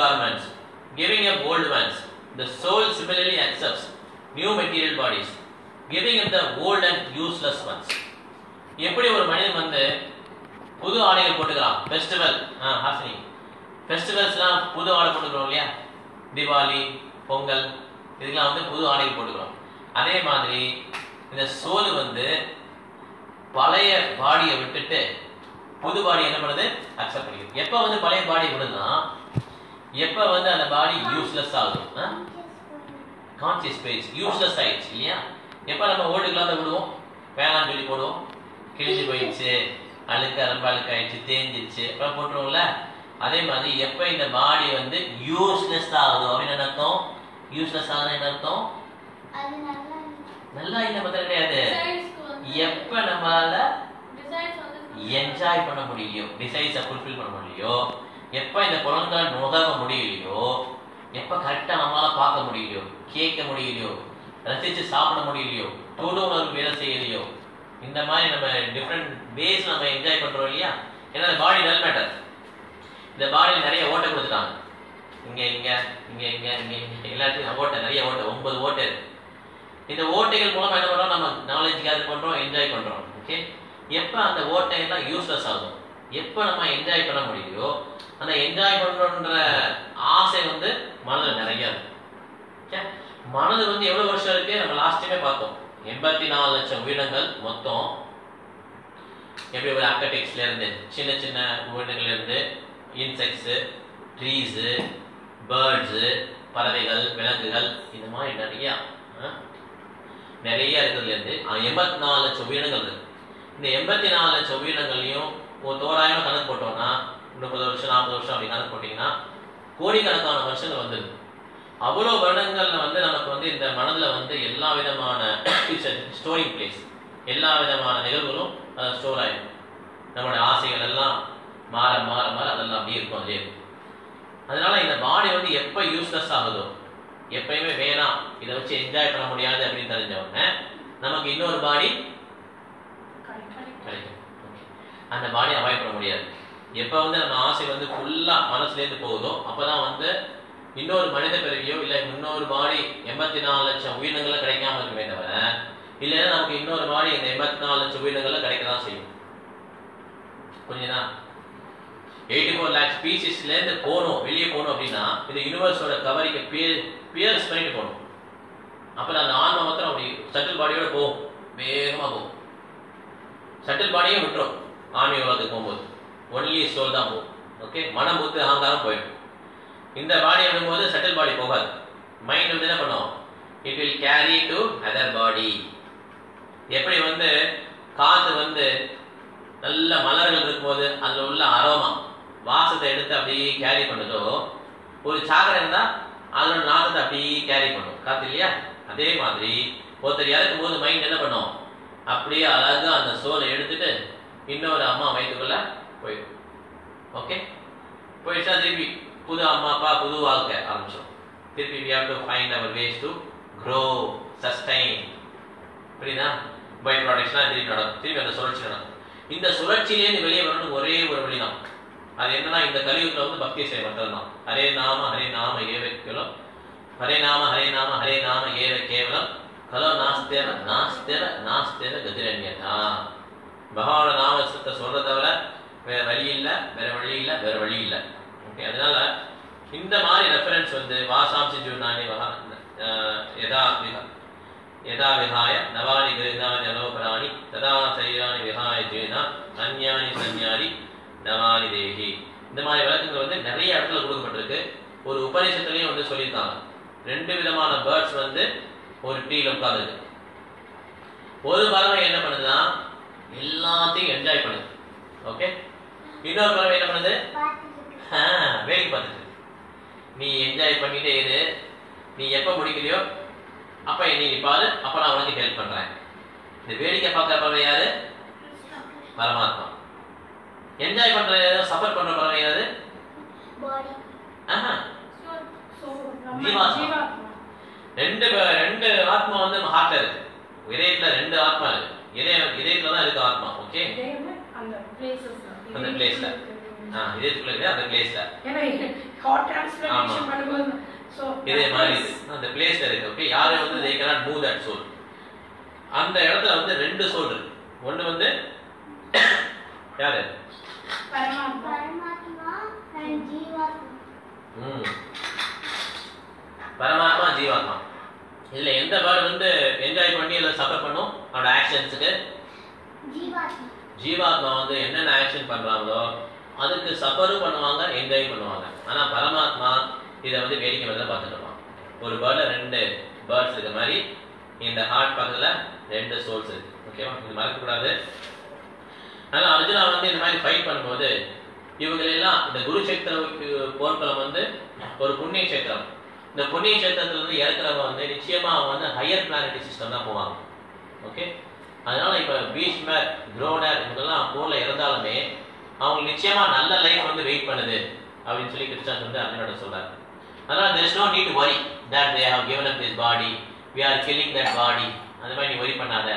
Garments, giving up old ones, the soul similarly accepts new material bodies, giving up the old and useless ones. எப்படி ஒரு மனிதன் வந்து புது ஆடைகள் போட்டுக்கலாம் ஃபெஸ்டிவல் ஹாசினி. ஃபெஸ்டிவல்ஸ்லாம் புது ஆடை போட்டுக்கிறோம் இல்லையா? தீபாவளி பொங்கல் இதுக்கெல்லாம் வந்து புது ஆடைகள் போட்டுக்கிறோம். அதே மாதிரி இந்த சோல் வந்து பழைய பாடியை விட்டுட்டு புது பாடி என்ன பண்ணுது? அக்செப்ட் பண்ணிக்குது. எப்ப வந்து பழைய பாடி விடுதுன்னா எப்ப வந்து அந்த பாடி யூஸ்லெஸ் ஆகுது? கான்சியஸ் ஸ்பேஸ் யூஸ்லெஸ் ஆயிடுச்சு இல்லையா? எப்ப நம்ம ஓட்டுக்கெல்லாம் அதை விடுவோம்? வேணாம்னு சொல்லி போடுவோம். கிழிஞ்சு போயிடுச்சு அழுக்க ரொம்ப அழுக்காயிடுச்சு தேஞ்சிருச்சு அப்புறம் போட்டுருவோம்ல? அதே மாதிரி எப்ப இந்த பாடி வந்து யூஸ்லெஸ் ஆகுதோ அப்படின்னு அர்த்தம்? யூஸ்லெஸ் ஆகுதுன்னு என்ன அர்த்தம்? நல்லா இல்லை. பத்திரம் கிடையாது. எப்ப நம்மளால என்ஜாய் பண்ண முடியலையோ டிசைன்ஸை ஃபுல்ஃபில் பண்ண முடியலையோ எப்போ இந்த குழந்தை நுகர முடியலையோ எப்போ கரெக்டாக நம்மளால் பார்க்க முடியலையோ கேட்க முடியலையோ ரசித்து சாப்பிட முடியலையோ தொடு உணர்வு வேலை செய்யலையோ இந்த மாதிரி நம்ம டிஃப்ரெண்ட் வேஸ் நம்ம என்ஜாய் பண்ணுறோம் இல்லையா? ஏன்னா பாடி வெல் மேட்டர் இந்த பாடியில் நிறைய ஓட்டை கொடுத்துட்டாங்க. இங்கே இங்கே இங்கே இங்கே இங்கே இங்கே எல்லாத்தையும் ஓட்டை நிறைய ஓட்டை ஒன்பது ஓட்டை இந்த ஓட்டைகள் மூலமா என்ன பண்ணுறோம் நம்ம நாலேஜ் கேதர் பண்ணுறோம் என்ஜாய் பண்ணுறோம் ஓகே எப்போ அந்த ஓட்டை எல்லாம் யூஸ்லெஸ் ஆகும்? எப்போ நம்ம என்ஜாய் பண்ண முடியலையோ அந்த என்ஜாய் பண்ணணுன்ற ஆசை வந்து மனதில் நிறைய இருக்கு. Okay? மனது வந்து எவ்வளவு வருஷம் இருக்கு? நம்ம லாஸ்ட் டைமே பார்த்தோம். எண்பத்தி நாலு லட்சம் உயிரினங்கள் மொத்தம் எப்படி ஒரு அக்கடெக்ஸ்ல இருந்து சின்ன சின்ன உயிரினங்கள் இருந்து இன்செக்ட்ஸ் ட்ரீஸு பேர்ட்ஸு பறவைகள் விலங்குகள் இந்த மாதிரி நிறையா ஆ, நிறைய இருக்கிறதுல இருந்து எண்பத்தி நாலு லட்சம் உயிரினங்கள் இருக்கு. இந்த எண்பத்தி நாலு லட்சம் உயிரினங்கள்லையும் ஒரு தோராயமாக கணக்கு போட்டோம்னா முப்பது வருஷம் நாற்பது வருஷம் அப்படி கணக்கு போட்டிங்கன்னா கோடிக்கணக்கான வருஷங்கள் வந்தது அவ்வளோ வருடங்கள்ல வந்து நமக்கு வந்து இந்த மனதில் வந்து எல்லா விதமான ஸ்டோரிங் பிளேஸ் எல்லா விதமான நிகழ்வுகளும் ஸ்டோர் ஆயிடும். நம்மளுடைய ஆசைகள் எல்லாம் மாற மாற மாற அதெல்லாம் அப்படியே இருக்கும் அதே அதனால இந்த பாடி வந்து எப்போ யூஸ்லெஸ் ஆகுதோ எப்பயுமே வேணாம் இதை வச்சு என்ஜாய் பண்ண முடியாது அப்படின்னு தெரிஞ்ச உடனே நமக்கு இன்னொரு பாடி கிடைக்கும். அந்த பாடி அவாய்ட் பண்ண முடியாது. எப்போ வந்து நம்ம ஆசை வந்து ஃபுல்லாக மனசுலேருந்து போகுதோ அப்போ தான் வந்து இன்னொரு மனித பிறவியோ இல்லை இன்னொரு பாடி எண்பத்தி நாலு லட்சம் உயிரினங்களும் கிடைக்காம இருக்க தவிர இல்லைன்னா நமக்கு இன்னொரு பாடி இந்த எண்பத்தி நாலு லட்சம் உயிரினங்களும் கிடைக்க தான் செய்யும். புரிஞ்சுதா? எயிட்டி ஃபோர் லேக் ஸ்பீசிஸ்லேருந்து போகணும் வெளியே போகணும் அப்படின்னா இந்த யூனிவர்ஸோட கவரிக்கு பியர் பியர்ஸ் பண்ணிட்டு போகணும். அப்போ அந்த ஆன்மா மாத்திரம் அப்படி சட்டில் பாடியோட போகும். வேகமாக போகும். சட்டில் பாடியே விட்டுரும் ஆன்மீக உலகத்துக்கு போகும்போது. ஒன்லி சோல் தான் போகும். ஓகே மனம் புத்து அகங்காரம் போயிடும். இந்த பாடி அப்படிங்கும்போது சட்டில் பாடி போகாது. மைண்ட் வந்து என்ன பண்ணும்? It will carry to other body எப்படி வந்து காற்று வந்து நல்ல மலர்கள் இருக்கும்போது அதில் உள்ள அரோமா வாசத்தை எடுத்து அப்படியே கேரி பண்ணுதோ ஒரு சாக்கடை இருந்தால் அதோட நாதத்தை அப்படியே கேரி பண்ணும். காற்று இல்லையா? அதே மாதிரி ஒருத்தர் இறக்கும் போது மைண்ட் என்ன பண்ணும்? அப்படியே அழகாக அந்த சோலை எடுத்துட்டு இன்னொரு அம்மா வயிற்றுக்குள்ள போயிடும் ஓகே போயிடுச்சா திருப்பி புது அம்மா அப்பா புது வாழ்க்கை ஆரம்பிச்சோம் திருப்பி we have to find our ways to grow sustain புரியுதா? பை ப்ராடக்ட்ஸ்லாம் திருப்பி நடக்கும். திருப்பி அந்த சுழற்சி நடக்கும். இந்த சுழற்சியிலேருந்து வெளியே வரணும் ஒரே ஒரு வழிதான். அது என்னன்னா இந்த கலியுகத்தில் வந்து பக்தி செய்ய மட்டும் தான். ஹரே நாம ஹரே நாம ஏவ கேவலம். ஹரே நாம ஹரே நாம ஹரே நாம ஏவ கேவலம். கலோ நாஸ்தேவ நாஸ்தேவ நாஸ்தேவ கதிரண்யதா. பகவான நாமத்தை சொல்றத விட வேற வழி இல்லை வேற வழி இல்லை வேற வழி இல்லை. ஓகே அதனால இந்த மாதிரி ரெஃபரன்ஸ் வந்து வாசாம்சி ஜூனானி வகா அஹ், எதா விஹா எதா விஹாய நவானி கிருதானி அலோபராணி ததா சைராணி விஹாய ஜீனா அந்யானி சந்யாரி நவானி தேகி. இந்த மாதிரி விளக்கங்கள் வந்து நிறைய இடத்துல கொடுக்கப்பட்டிருக்கு. ஒரு உபநிஷத்துலயும் வந்து சொல்லியிருக்காங்க. ரெண்டு விதமான பேர்ட்ஸ் வந்து ஒரு டீல உட்காந்துருக்கு ஒரு பறவை என்ன பண்ணுதுன்னா எல்லாத்தையும் என்ஜாய் பண்ணுது. ஓகே இன்னொரு பறவை என்ன பண்ணுது? பார்த்துட்டு இருக்கு. ஆ, வேடிக்கை பார்த்துட்டு நீ என்ஜாய் பண்ணிட்டே இரு. நீ எப்போ முடிக்கலையோ அப்ப நீ பாரு. அப்ப நான் உனக்கு ஹெல்ப் பண்றேன். இந்த வேடிக்கை பார்க்குற பறவை யாரு? பரமாத்மா. என்ஜாய் பண்ற சஃபர் பண்ற பறவை யாரு. ரெண்டு ரெண்டு ஆத்மா வந்து நம்ம ஹார்ட்ல இருக்கு. இதயத்துல ரெண்டு ஆத்மா இருக்கு. இதய இதயத்துல தான் இருக்கு ஆத்மா. ஓகே இதயமே அந்த. அந்த place ல. ஆ இதயத்துக்குள்ள அந்த பிளேஸ்ல இதே மாதிரி அந்த பிளேஸ்ல இருக்கு. ஓகே யாரும் வந்து cannot move that soul? அந்த இடத்துல வந்து ரெண்டு சோல் இருக்கு. ஒண்ணு வந்து யாரு? பரமாத்மா. ஜீவாத்மா. இதுல எந்த பேர்டு வந்து என்ஜாய் பண்ணி இல்லை சஃபர் பண்ணும்? அவனோட ஆக்ஷன்ஸுக்கு ஜீவாத்மா. ஜீவாத்மா வந்து என்னென்ன ஆக்ஷன் பண்றாங்களோ அதுக்கு சஃபரும் பண்ணுவாங்க என்ஜாயும் பண்ணுவாங்க. ஆனா பரமாத்மா இதை வந்து வேடிக்கை வந்து பார்த்துட்டு இருப்பான். ஒரு பேர்டில் ரெண்டு பேர்ட்ஸ் இருக்க மாதிரி இந்த ஹார்ட் பக்கத்துல ரெண்டு சோல்ஸ் இருக்கு. ஓகேவா இது மறக்கக்கூடாது அதனால அர்ஜுனா வந்து இந்த மாதிரி ஃபைட் பண்ணும்போது இவங்க எல்லாம் இந்த குருக்ஷேத்திர போர்க்களம் வந்து ஒரு புண்ணிய கஷேத்திரம். இந்த புண்ணிய கஷேத்திரத்துல இருந்து இறக்குறவங்க வந்து நிச்சயமா அவங்க வந்து ஹையர் பிளானட்டி சிஸ்டம் தான் போவாங்க. ஓகே அதனால இப்போ பீஷ்மர் துரோணர் இவங்கெல்லாம் போரில் இருந்தாலுமே அவங்களுக்கு நிச்சயமா நல்ல லைஃப் வந்து வெயிட் பண்ணுது அப்படின்னு சொல்லி கிருஷ்ணன் வந்து அர்ஜுனோட சொல்றாரு அதனால there is no need worry that they have given up this body we are killing that body அந்த மாதிரி நீ வரி பண்ணாத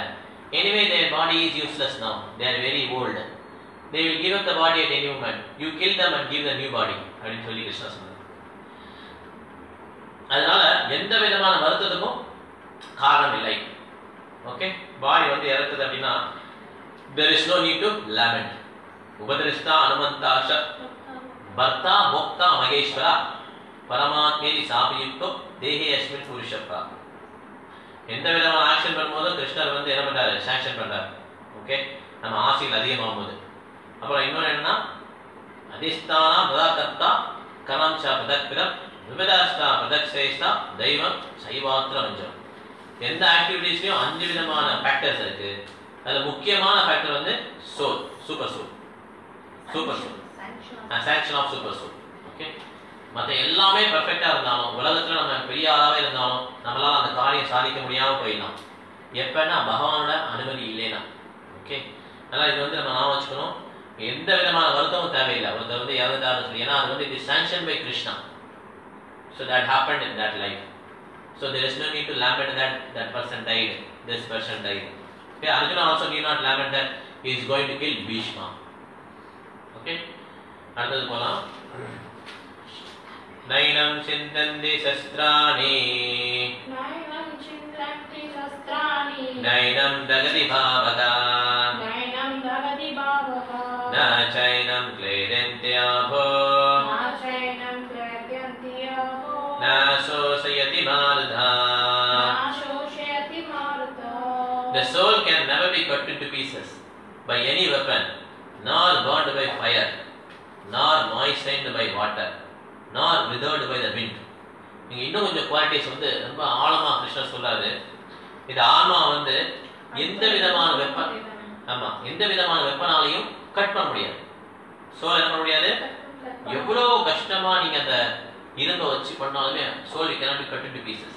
anyway their body is useless now they're very old they will give the body at any moment you kill them and give the new body அப்படின்னு சொல்லி கிருஷ்ணா சொன்னார் அதனால எந்த விதமான மருத்துவத்துக்கும் காரணம் இல்லை ஓகே பாடி வந்து இறக்குது அப்படின்னா there is no need to lament. உபதிருஷ்டா அனுமந்தாஷ. பர்த்தா மோக்தா மகேஸ்வரா. பரமாத்மேதி சாபியுக்தோ தேகே அஸ்மின் புருஷப்பா. எந்த விதமான ஆக்ஷன் பண்ணும்போதும் கிருஷ்ணர் வந்து என்ன பண்றாரு? சாங்ஷன் பண்றாரு. ஓகே நம்ம ஆசைகள் அதிகமாகும் போது அப்புறம் இன்னொன்று என்னன்னா அதிஷ்டானா பிரதாகர்த்தா கலாம்சா ச பிரதக்பிரம் விபதாஷ்டா பிரதக்ஷேஷ்டா தெய்வம் சைவாத்திர வஞ்சம். எந்த ஆக்டிவிட்டீஸ்லயும் அஞ்சு விதமான ஃபேக்டர்ஸ் இருக்கு. அதுல முக்கியமான ஃபேக்டர் வந்து soul super soul super soul sanction of super soul okay மற்ற எல்லாமே பெர்ஃபெக்டா இருந்தாலும் உலகத்துல நம்ம பெரிய ஆளாவே இருந்தாலும் நம்மளால அந்த காரியம் சாதிக்க முடியாம போயிடலாம். எப்பன்னா பகவானோட அனுமதி இல்லைனா ஓகே அதனால இது வந்து நம்ம ஞாபகம் வச்சுக்கணும். எந்த விதமான வருத்தமும் தேவையில்லை. ஒருத்தர் வந்து இறந்துட்டாருன்னு சொல்லி ஏன்னா அது வந்து இது sanction by Krishna so that happen in that life So there is no need to lament that, that person died, this person died. Okay, Arjuna also need not lament that he is going to kill Bhishma. Okay? அடுத்தது போலாம் நைனம் சிந்தந்தி சஸ்திராணி நைனம் சிந்தந்தி சஸ்திராணி நைனம் தகதி பாவகா நைனம் தகதி பாவகா ந சைனம் க்ளேதந்தி ஆபோ न शोषयति मारुधा न शोषयति मारुतः The soul can never be cut into pieces by any weapon, nor burned by fire, nor moistened by water, nor withered by the wind. நீங்க இன்னும் கொஞ்சம் குவாலிட்டிஸ் வந்து ரொம்ப ஆழமா கிருஷ்ணர் சொல்றாரு இது ஆன்மா வந்து எந்த விதமான வெப்ப ஆமா எந்த விதமான வெப்பனாலையும் கட் பண்ண முடியாது சோல் என்ன பண்ண முடியாது எவ்வளவு கஷ்டமா நீங்க அந்த இரும்பை வச்சு பண்ணாலுமே soul it cannot be cut into pieces.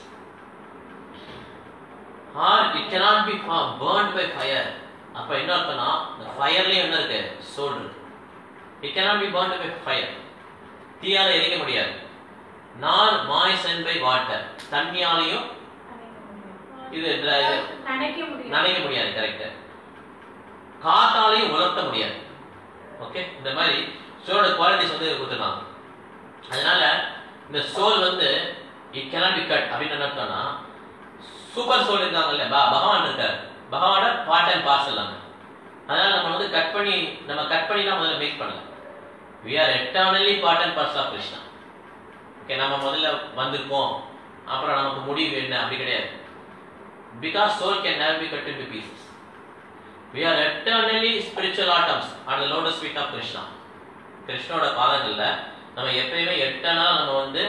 Or it be fa- burned by fire. அப்ப என்ன அர்த்தம்னா இந்த ஃபயர்லயே என்ன இருக்கு? சோல் இருக்கு. It cannot be burned by fire. தீயால எரிக்க முடியாது. நார் மாய்சன் பை வாட்டர் தண்ணியாலையும் இது நினைக்க முடியாது. கரெக்ட் காத்தாலையும் உலர்த்த முடியாது. ஓகே இந்த மாதிரி சோலோட குவாலிட்டிஸ் வந்து கொடுத்துருக்காங்க. அதனால இந்த சோல் வந்து இட் கேனாட் பி கட் அப்படின்னு என்ன அர்த்தம்னா சூப்பர் சோல் இருக்காங்கல்ல ப- பகவான் இருக்கார். பகவானோட பார்ட் அண்ட் பார்சல் நம்ம அதனால நம்ம வந்து கட் பண்ணி நம்ம கட் பண்ணி தான் முதல்ல மேக் பண்ணல we are eternally part and parcel of Krishna okay நம்ம முதல்ல வந்திருக்கோம். அப்புறம் நமக்கு முடிவு என்ன? அப்படி கிடையாது. Because soul can never be cut in pieces. We are eternally spiritual atoms and the lotus feet of krishna. கிருஷ்ணோட பாதங்களில் நம்ம எப்பயுமே எட்டனா நம்ம வந்து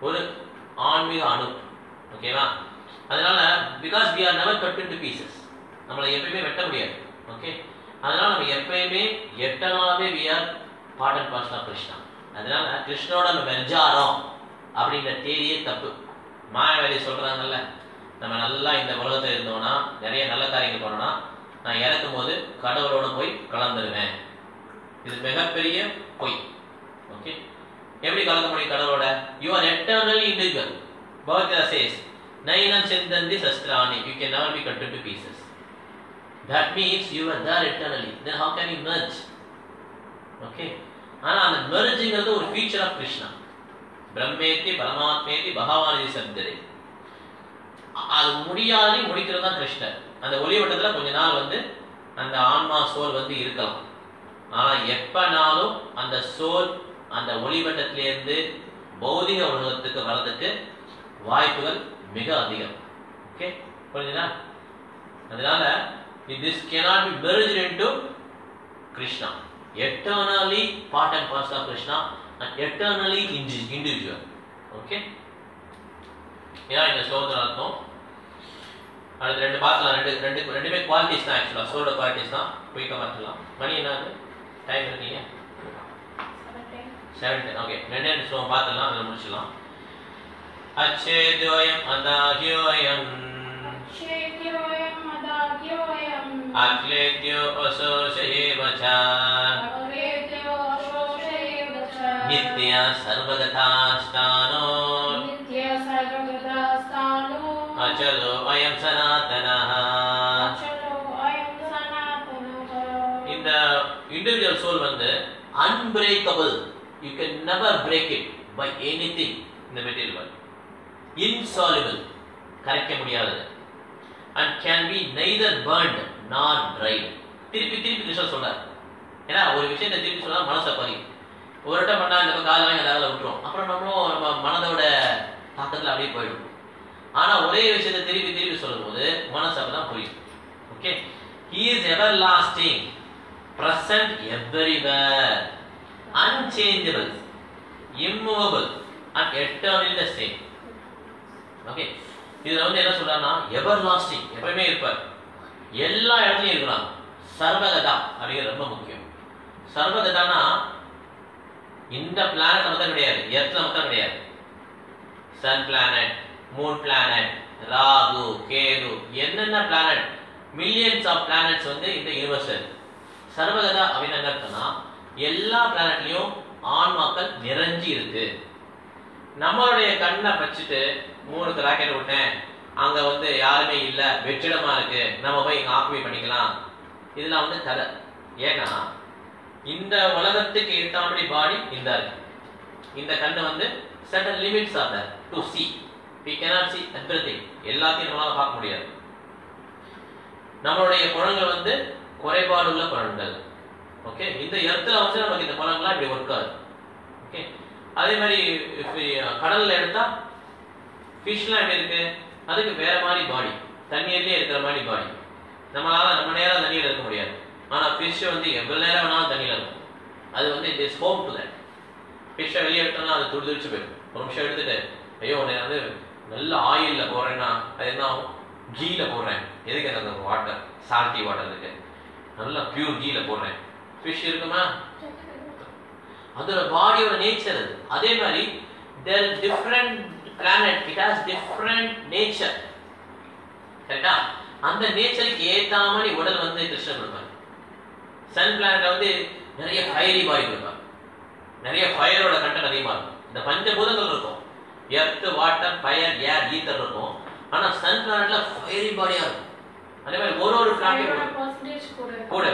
ஒரு ஆன்மீக அணு ஓகேவா? அதனால because we are never cut in pieces நம்மளை எப்பயுமே வெட்ட முடியாது ஓகே? அதனால நம்ம எப்பயுமே எட்டனாவே we are part and parcel of Krishna அதனால கிருஷ்ணோட நம்ம வெஞ்சாரம் அப்படிங்கிற தேதியே தப்பு. மாயாவதி சொல்றாங்கல்ல நம்ம நல்லா இந்த உலகத்தில் இருந்தோம்னா நிறைய நல்ல காரியங்கள் பண்ணோம்னா நான் இறக்கும் போது கடவுளோட போய் கலந்துருவேன். இது மிகப்பெரிய பொய். ஓகே எப்படி கலக்க முடியும் கடவுளோட? You are eternally individual Bhagavad Gita says நைனம் செந்தந்தி சஸ்திராணி you can never be cut to pieces that means you are there eternally then how can you merge okay ஆனா அந்த மெர்ஜிங்கிறது ஒரு ஃபீச்சர் ஆஃப் கிருஷ்ணா பிரம்மேத்தி பரமாத்மேத்தி பகவானி சப்தரே. அது முடியாதே முடிக்கிறது தான் கிருஷ்ணர். அந்த ஒளிவட்டத்தில் கொஞ்ச நாள் வந்து அந்த ஆன்மா சோல் வந்து இருக்கலாம். ஆனால் எப்பனாலும் அந்த சோல் அந்த ஒளிவட்டத்திலிருந்து பௌதிக உலகத்துக்கு வர்றதுக்கு வாய்ப்புகள் மிக அதிகம். ஓகே புரிஞ்சுதா? அதனால this cannot be merged into Krishna eternally part and parts of Krishna and eternally individual okay ஏன்னா இந்த ஸ்லோகத்தில் அர்த்தம் அடுத்து ரெண்டு பார்க்கலாம் ரெண்டு ரெண்டு ரெண்டுமே குவாலிட்டிஸ் தான் ஆக்சுவலாக சோட குவாலிட்டிஸ் தான் குயிக்காக பார்த்துக்கலாம் மணி என்னது டைம் இருக்கீங்க? செவன்த் ஓகே ரெண்டே ரெண்டு ஸ்லோகம் பார்த்துடலாம் அதில் முடிச்சிடலாம். அச்சேதோயம் அதாகியோயம் அக்லேத்யோ அசோஷயேவச்ச நித்யா சர்வகதாஸ்தானோ. அச்சலோ அயம் சனாதனா இந்த இண்டிவிஜுவல் சோல் வந்து unbreakable you can never break it by anything in இந்த மெட்டீரியல் world. Insoluble, கரைக்க முடியாதது and can be neither burned nor dried திருப்பி திருப்பி கிருஷ்ணர் சொல்றார். ஏன்னா ஒரு விஷயத்தை திருப்பி சொன்னா மனசை பறி. ஒரு இடம் பண்ணா இந்த கால வாங்கி அதாவது விட்டுரும். அப்புறம் நம்மளும் நம்ம மனதோட தாக்கத்தில் அப்படியே போயிடும். ஆனா ஒரே விஷயத்தை திருப்பி திருப்பி சொல்லும்போது மனசு அப்பதான் புரியும். Okay he is everlasting present everywhere unchangeable, immovable and eternal the same. Okay இதுல வந்து என்ன சொல்றாருன்னா எவர் லாஸ்டிங் எப்பவுமே இருப்பார். எல்லா இடத்துலயும் இருக்கலாம் சர்வகதா அப்படிங்கிறது ரொம்ப முக்கியம். சர்வகதானா இந்த பிளானட் மட்டும் கிடையாது. எர்த்ல மட்டும் கிடையாது. Sun planet moon planet Rahu Ketu என்னென்ன பிளானட் மில்லியன்ஸ் ஆஃப் பிளானட்ஸ் வந்து இந்த யூனிவர்சல் சர்வகதா அப்படின்னு என்ன அர்த்தம்னா எல்லா பிளானட்லயும் ஆன்மாக்கள் நிறைஞ்சி இருக்கு. நம்மளுடைய கண்ணை வச்சுட்டு மூணுக்கு ராக்கெட் விட்டேன் அங்க வந்து யாருமே இல்ல வெற்றிடமா இருக்கு. நம்ம போய் இங்க ஆக்குபை பண்ணிக்கலாம். இதெல்லாம் வந்து கதை. ஏன்னா இந்த உலகத்துக்கு ஏத்தாம்படி பாடி இந்த இருக்கு. இந்த கண்ணு வந்து certain limits are there to see we cannot see everything எல்லாத்தையும் நம்மளால பார்க்க முடியாது. நம்மளுடைய குழந்தைகள் வந்து குறைபாடு உள்ள ஓகே இந்த எர்த்தில் வந்து நமக்கு இந்த பழங்கள்லாம் இப்படி ஒர்க் ஆகுது. ஓகே அதே மாதிரி uh, கடலில் எடுத்தால் ஃபிஷ்லாம் எப்படி இருக்கு? அதுக்கு வேற மாதிரி பாடி தண்ணீர்லேயே இருக்கிற மாதிரி பாடி நம்மளால நம்ம நேரம் தண்ணியில் இருக்க முடியாது. ஆனால் ஃபிஷ் வந்து எவ்வளோ நேரம் வேணாலும் தண்ணியில் இருக்கும். அது வந்து it is home to that ஃபிஷ்ஷை வெளியே எடுத்தோம்னா அது துடி துடிச்சு போயிடும். ஒரு நிமிஷம் எடுத்துட்டு ஐயோ உன்னை வந்து நல்ல ஆயிலில் போடுறேன்னா அது என்ன ஆகும்? கீழே போடுறேன். எதுக்கு எனக்கு அந்த வாட்டர் சால்ட்டி வாட்டர் இருக்கு? நல்லா பியூர் கீழே போடுறேன். ஃபிஷ் இருக்குமா? அதோட பாடியோட நேச்சர் அது. அதே மாதிரி there different planet it has different nature கரெக்டா அந்த நேச்சருக்கு ஏத்த மாதிரி உடல் வந்து கிருஷ்ணன் கொடுப்பார் சன் பிளானட் வந்து நிறைய ஃபயரி பாடி கொடுப்பார் நிறைய ஃபயரோட கண்டென்ட் அதிகமா இருக்கும். இந்த பஞ்சபூதங்கள் இருக்கும். Earth water fire air ether இருக்கும். ஆனா சன் பிளானட்ல ஃபயரி பாடியா இருக்கும். அதே மாதிரி ஒரு ஒரு பிளானட் கூட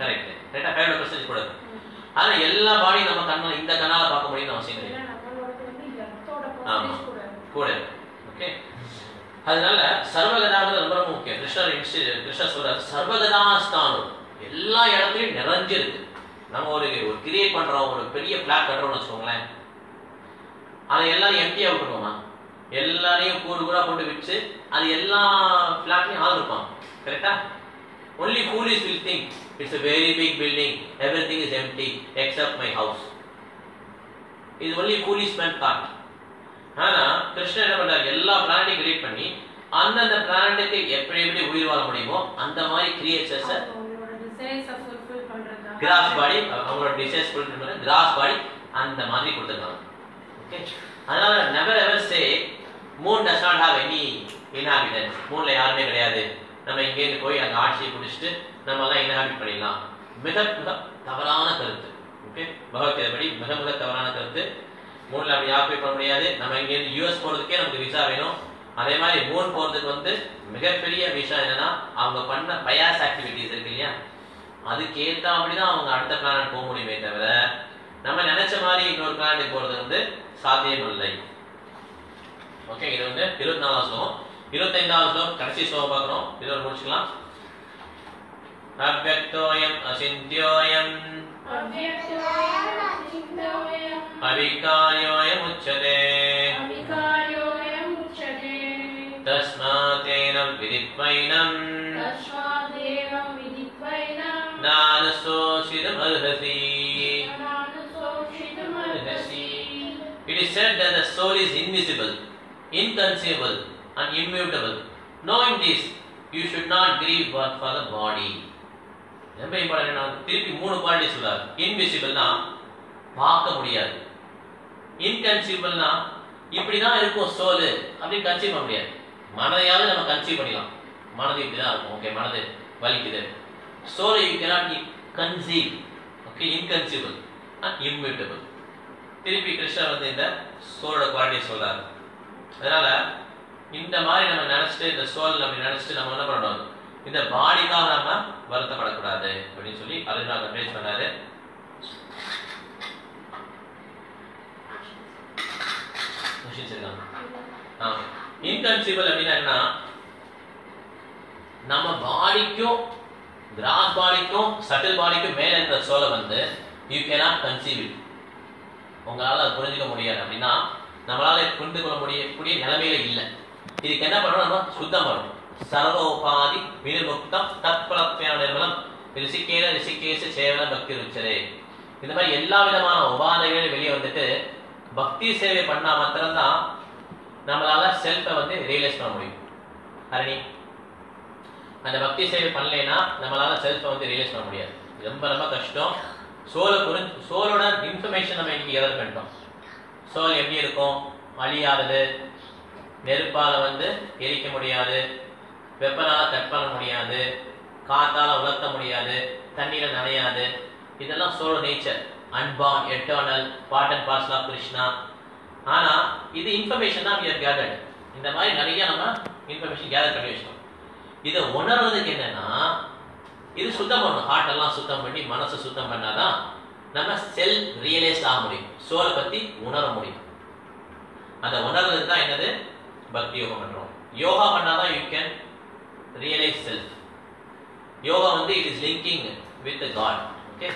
கரெக்ட் கரெக்டா ஃபைவ் பர்சன்டேஜ் கூட இருக்கும் ஆனா எல்லா பாடியும் நம்ம கண்ணால இந்த கண்ணால பார்க்க முடியும்னு அவசியம் கிடையாது. ஆமா. கூட கூட ஓகே அதனால சர்வகதாங்கிறது ரொம்ப ரொம்ப முக்கியம். கிருஷ்ணர் கிருஷ்ணர் சொல்றாரு சர்வகதாஸ்தானம். எல்லா இடத்துலயும் நிறைஞ்சு இருக்கு நம்ம ஒரு ஒரு கிரியேட் பண்றோம் ஒரு பெரிய பிளாட் கட்டுறோம்னு வச்சுக்கோங்களேன். அதை எல்லாம் எம்டியா விட்டுருவோமா? எல்லாரையும் கூறு கூறா போட்டு வச்சு அது எல்லா பிளாட்லயும் ஆள் இருப்பான் கரெக்டா only foolish will think. It's a very big building. Everything is empty except my house. இது ஒன்லி foolish man thought ஆனா கிருஷ்ணன் என்ன பண்றாரு? எல்லா பிளானட்டையும் கிரியேட் பண்ணி அந்தந்த பிளானட்டுக்கு எப்படி எப்படி உயிர் வாழ முடியுமோ அந்த மாதிரி கிரியேச்சர்ஸ் கிராஸ் பாடி அவங்களோட டிசைஸ் கிராஸ் பாடி அந்த மாதிரி கொடுத்துருக்காங்க. ஓகே அதனால never ever say moon does not have any inhabitants மூன்ல யாருமே கிடையாது. நம்ம இங்கேருந்து போய் அங்க ஆட்சியை பிடிச்சிட்டு நம்ம எல்லாம் இன்ஹாபிட் பண்ணிடலாம்? மிக மிக தவறான கருத்து. ஓகே பகவத்கீதைப்படி மிக மிக தவறான கருத்து. மூணுல அப்படி ஆக்குபை பண்ண முடியாது. நம்ம இங்கேருந்து யூஎஸ் போறதுக்கே நமக்கு விசா வேணும். அதே மாதிரி மூன் போறதுக்கு வந்து மிகப்பெரிய விஷயம் என்னன்னா அவங்க பண்ண பயாஸ் ஆக்டிவிட்டிஸ் இருக்கு இல்லையா? அதுக்கு ஏத்தாப்படி அவங்க அடுத்த பிளானட் போக முடியுமே தவிர நம்ம நினைச்ச மாதிரி இன்னொரு பிளானட் போறது வந்து சாத்தியம் இல்லை ஓகே இது வந்து இருபத்தி நாலாவது ஸ்லோகம். இருபத்தைந்தாவது ஸ்லோகம் கடைசி ஸ்லோகம் பார்க்குறோம். இதோட முடிச்சுக்கலாம். അവ്യക്തോയം അചിന്യോയം അവികായോയമുച്യത്തെ തസ്മാത്തേനം വിധിപ്പൈനം നാനസോഷിതമർഹസി It is said that the soul is invisible, inconceivable and immutable. Knowing this, you should not grieve for the body. ரொம்ப இம்பார்ட்டன் நான் திருப்பி மூணு பாயிண்ட் சொல்றாரு. இன்விசிபிள்னா பார்க்க முடியாது. இன்கன்சீவபிள்னா இப்படிதான் இருக்கும் சோலு அப்படின்னு கன்சீவ் பண்ண முடியாது. மனதையாவது நம்ம கன்சீவ் பண்ணிடலாம் மனது இப்படிதான் இருக்கும். ஓகே மனது வலிக்குது. Soul you cannot conceive okay inconceivable immutable திருப்பி கிருஷ்ணர் வந்து இந்த சோலோட குவாலிட்டி சொல்றாரு. அதனால இந்த மாதிரி நம்ம நினைச்சிட்டு இந்த சோல் நம்ம நினைச்சிட்டு நம்ம என்ன பண்ணணும்? இந்த பாடிக்காக நம்ம வருத்தப்படக்கூடாது. அப்படின்னு சொல்லி அர்ஜுனா கன்வேஸ் பண்ணாரு. கொஷின்ஸ் அப்படின்னா என்ன நம்ம பாடிக்கும் கிராஸ் பாடிக்கும் சட்டில் பாடிக்கும் மேல இருக்கிற சோலை வந்து யூ cannot கன்சீவ் இட் உங்களால அதை புரிஞ்சுக்க முடியாது அப்படின்னா நம்மளால புரிந்து கொள்ள முடியக்கூடிய நிலைமையில இல்லை. இதுக்கு என்ன பண்ணணும்? நம்ம சுத்தம் பண்ணணும். சர்வோபாதி வினிமுக்தம் தத்பரத்யான நிர்மலம் ரிஷிகேன ரிஷிகேச சேவன பக்தி ருச்சரே இந்த மாதிரி எல்லா விதமான உபாதைகளும் வெளியே வந்துட்டு பக்தி சேவை பண்ணா மாத்திரம்தான் நம்மளால செல்ஃபை வந்து ரியலைஸ் பண்ண முடியும். ஹரணி அந்த பக்தி சேவை பண்ணலைன்னா நம்மளால செல்ஃபை வந்து ரியலைஸ் பண்ண முடியாது. ரொம்ப ரொம்ப கஷ்டம். சோலை புரிஞ்சு சோலோட இன்ஃபர்மேஷன் நம்ம இன்னைக்கு எதாவது பண்ணிட்டோம். சோல் எப்படி இருக்கும்? அழியாதது. நெருப்பால வந்து எரிக்க முடியாது. வெப்பனால கட் பண்ண முடியாது காத்தால உலர்த்த முடியாது தண்ணியில நனையாது. இதெல்லாம் சோலோ nature அன்பாம் eternal part and parcel of Krishna ஆனா இது இன்ஃபர்மேஷன் தான் கேதர்ட் இந்த மாதிரி நிறைய நம்ம இன்ஃபர்மேஷன் கேதர் பண்ணி வச்சிட்டோம். இதை உணர்றதுக்கு என்னன்னா இது சுத்தம் பண்ணணும். ஹார்ட் எல்லாம் சுத்தம் பண்ணி மனசை சுத்தம் பண்ணாதான் நம்ம செல் ரியலைஸ் ஆக முடியும். சோலை பத்தி உணர முடியும். அதை உணர்றதுக்கு தான் என்னது? பக்தி யோகம் பண்றோம். யோகா பண்ணாதான் you can realise self yoga வந்து it is linking with God okay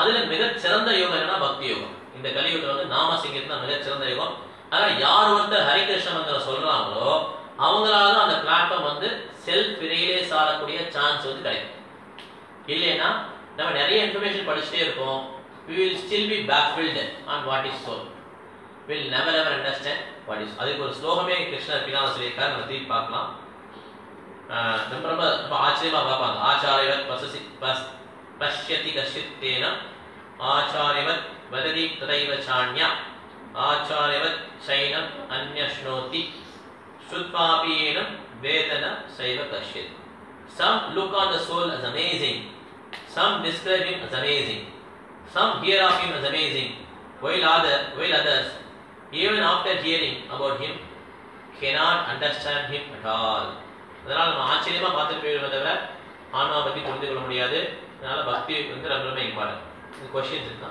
அதுல மிகச்சிறந்த யோகம் என்னன்னா பக்தி யோகம் இந்த கலியுகத்துல வந்து நாம சிங்கிறது தான் சிறந்த யோகம் ஆனா யார் ஒருத்தர் ஹரிகிருஷ்ண மந்திரம் சொல்றாங்களோ அவங்களால தான் அந்த பிளாட்ஃபார்ம் வந்து செல்ஃப் ரியலைஸ் ஆகக்கூடிய சான்ஸ் வந்து கிடைக்கும். இல்லைன்னா நம்ம நிறைய இன்ஃபர்மேஷன் படிச்சுட்டே இருப்போம். We will still be baffled on what is soul will never ever understand what is அதுக்கு ஒரு ஸ்லோகமே கிருஷ்ணர் பின்னால் சொல்லியிருக்காரு நம்ம திருப்பி பார்க்கலாம். ஆஹ் ரொம்ப ரொம்ப ரொம்ப ஆச்சரியமா பார்ப்பாங்க ஆச்சாரியவத் பசசி பஸ் பஷ்யதி கஷ்டித்தேன ஆச்சாரியவத் வததி ததைவ சாண்யா ஆச்சாரியவத் சைனம் அந்யஷ்னோதி சுத்பாபீனம் வேதன சைவ கஷ்யத் Some look on the soul as amazing. Some describe him as amazing. Some hear of him as amazing. While, other, while others, even after hearing about him, cannot understand him at all. அதனால நம்ம ஆச்சரியமா பார்த்துட்டு போயிடுவோம் தவிர ஆன்மா பத்தி புரிந்து கொள்ள முடியாது. அதனால பக்தி வந்து ரொம்ப ரொம்ப இம்பார்ட்டன்ட் கொஸ்டின்ஸ் இருக்கா?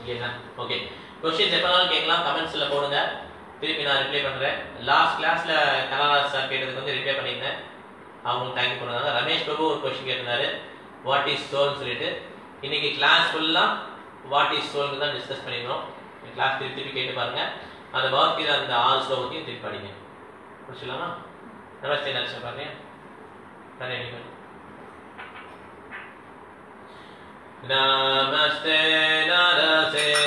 இல்லையா ஓகே கொஸ்டின்ஸ் எப்பனாலும் கேட்கலாம். கமெண்ட்ஸ்ல போடுங்க. திருப்பி நான் ரிப்ளை பண்றேன். லாஸ்ட் கிளாஸ்ல கனராஜ் சார் கேட்டதுக்கு வந்து ரிப்ளை பண்ணியிருந்தேன். அவங்களுக்கு தேங்க்யூ பண்ணுறாங்க ரமேஷ் பிரபு ஒரு கொஸ்டின் கேட்டிருந்தாரு. வாட் இஸ் சோல்னு சொல்லிட்டு. இன்னைக்கு கிளாஸ் ஃபுல்லாக வாட் இஸ் சோல்னு தான் டிஸ்கஸ் பண்ணியிருந்தோம். கிளாஸ் திருப்பி திருப்பி கேட்டு பாருங்க. அந்த பகவத்கீதை அந்த ஆறு ஸ்லோகத்தையும் திருப்பி படிங்க. முடிச்சிடலாமா Namaste Lanchaparnia. Hare Hare. Namaste Narasimhaya.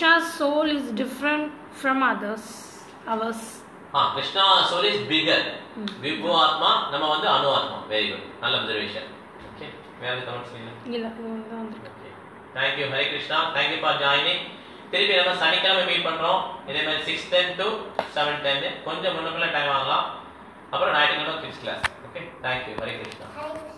Krishna's soul is different from others ours ah Krishna soul is bigger விபு ஆத்மா நம்ம வந்து அணு ஆத்மா வெரி குட் நல்ல அப்சர்வேஷன் ஓகே வேற கமெண்ட்ஸ் இல்லை இல்லை தான் வந்திருக்கு. Okay thank you Hare Krishna thank you for joining திருப்பி நம்ம சனிக்கிழமை மீட் பண்றோம். இதே மாதிரி six ten to seven ten கொஞ்சம் முன்னுக்குள்ள டைம் ஆகலாம் அப்புறம் ஞாயிற்றுக்கிழமை kids class okay thank you Hare Krishna Hare Krishna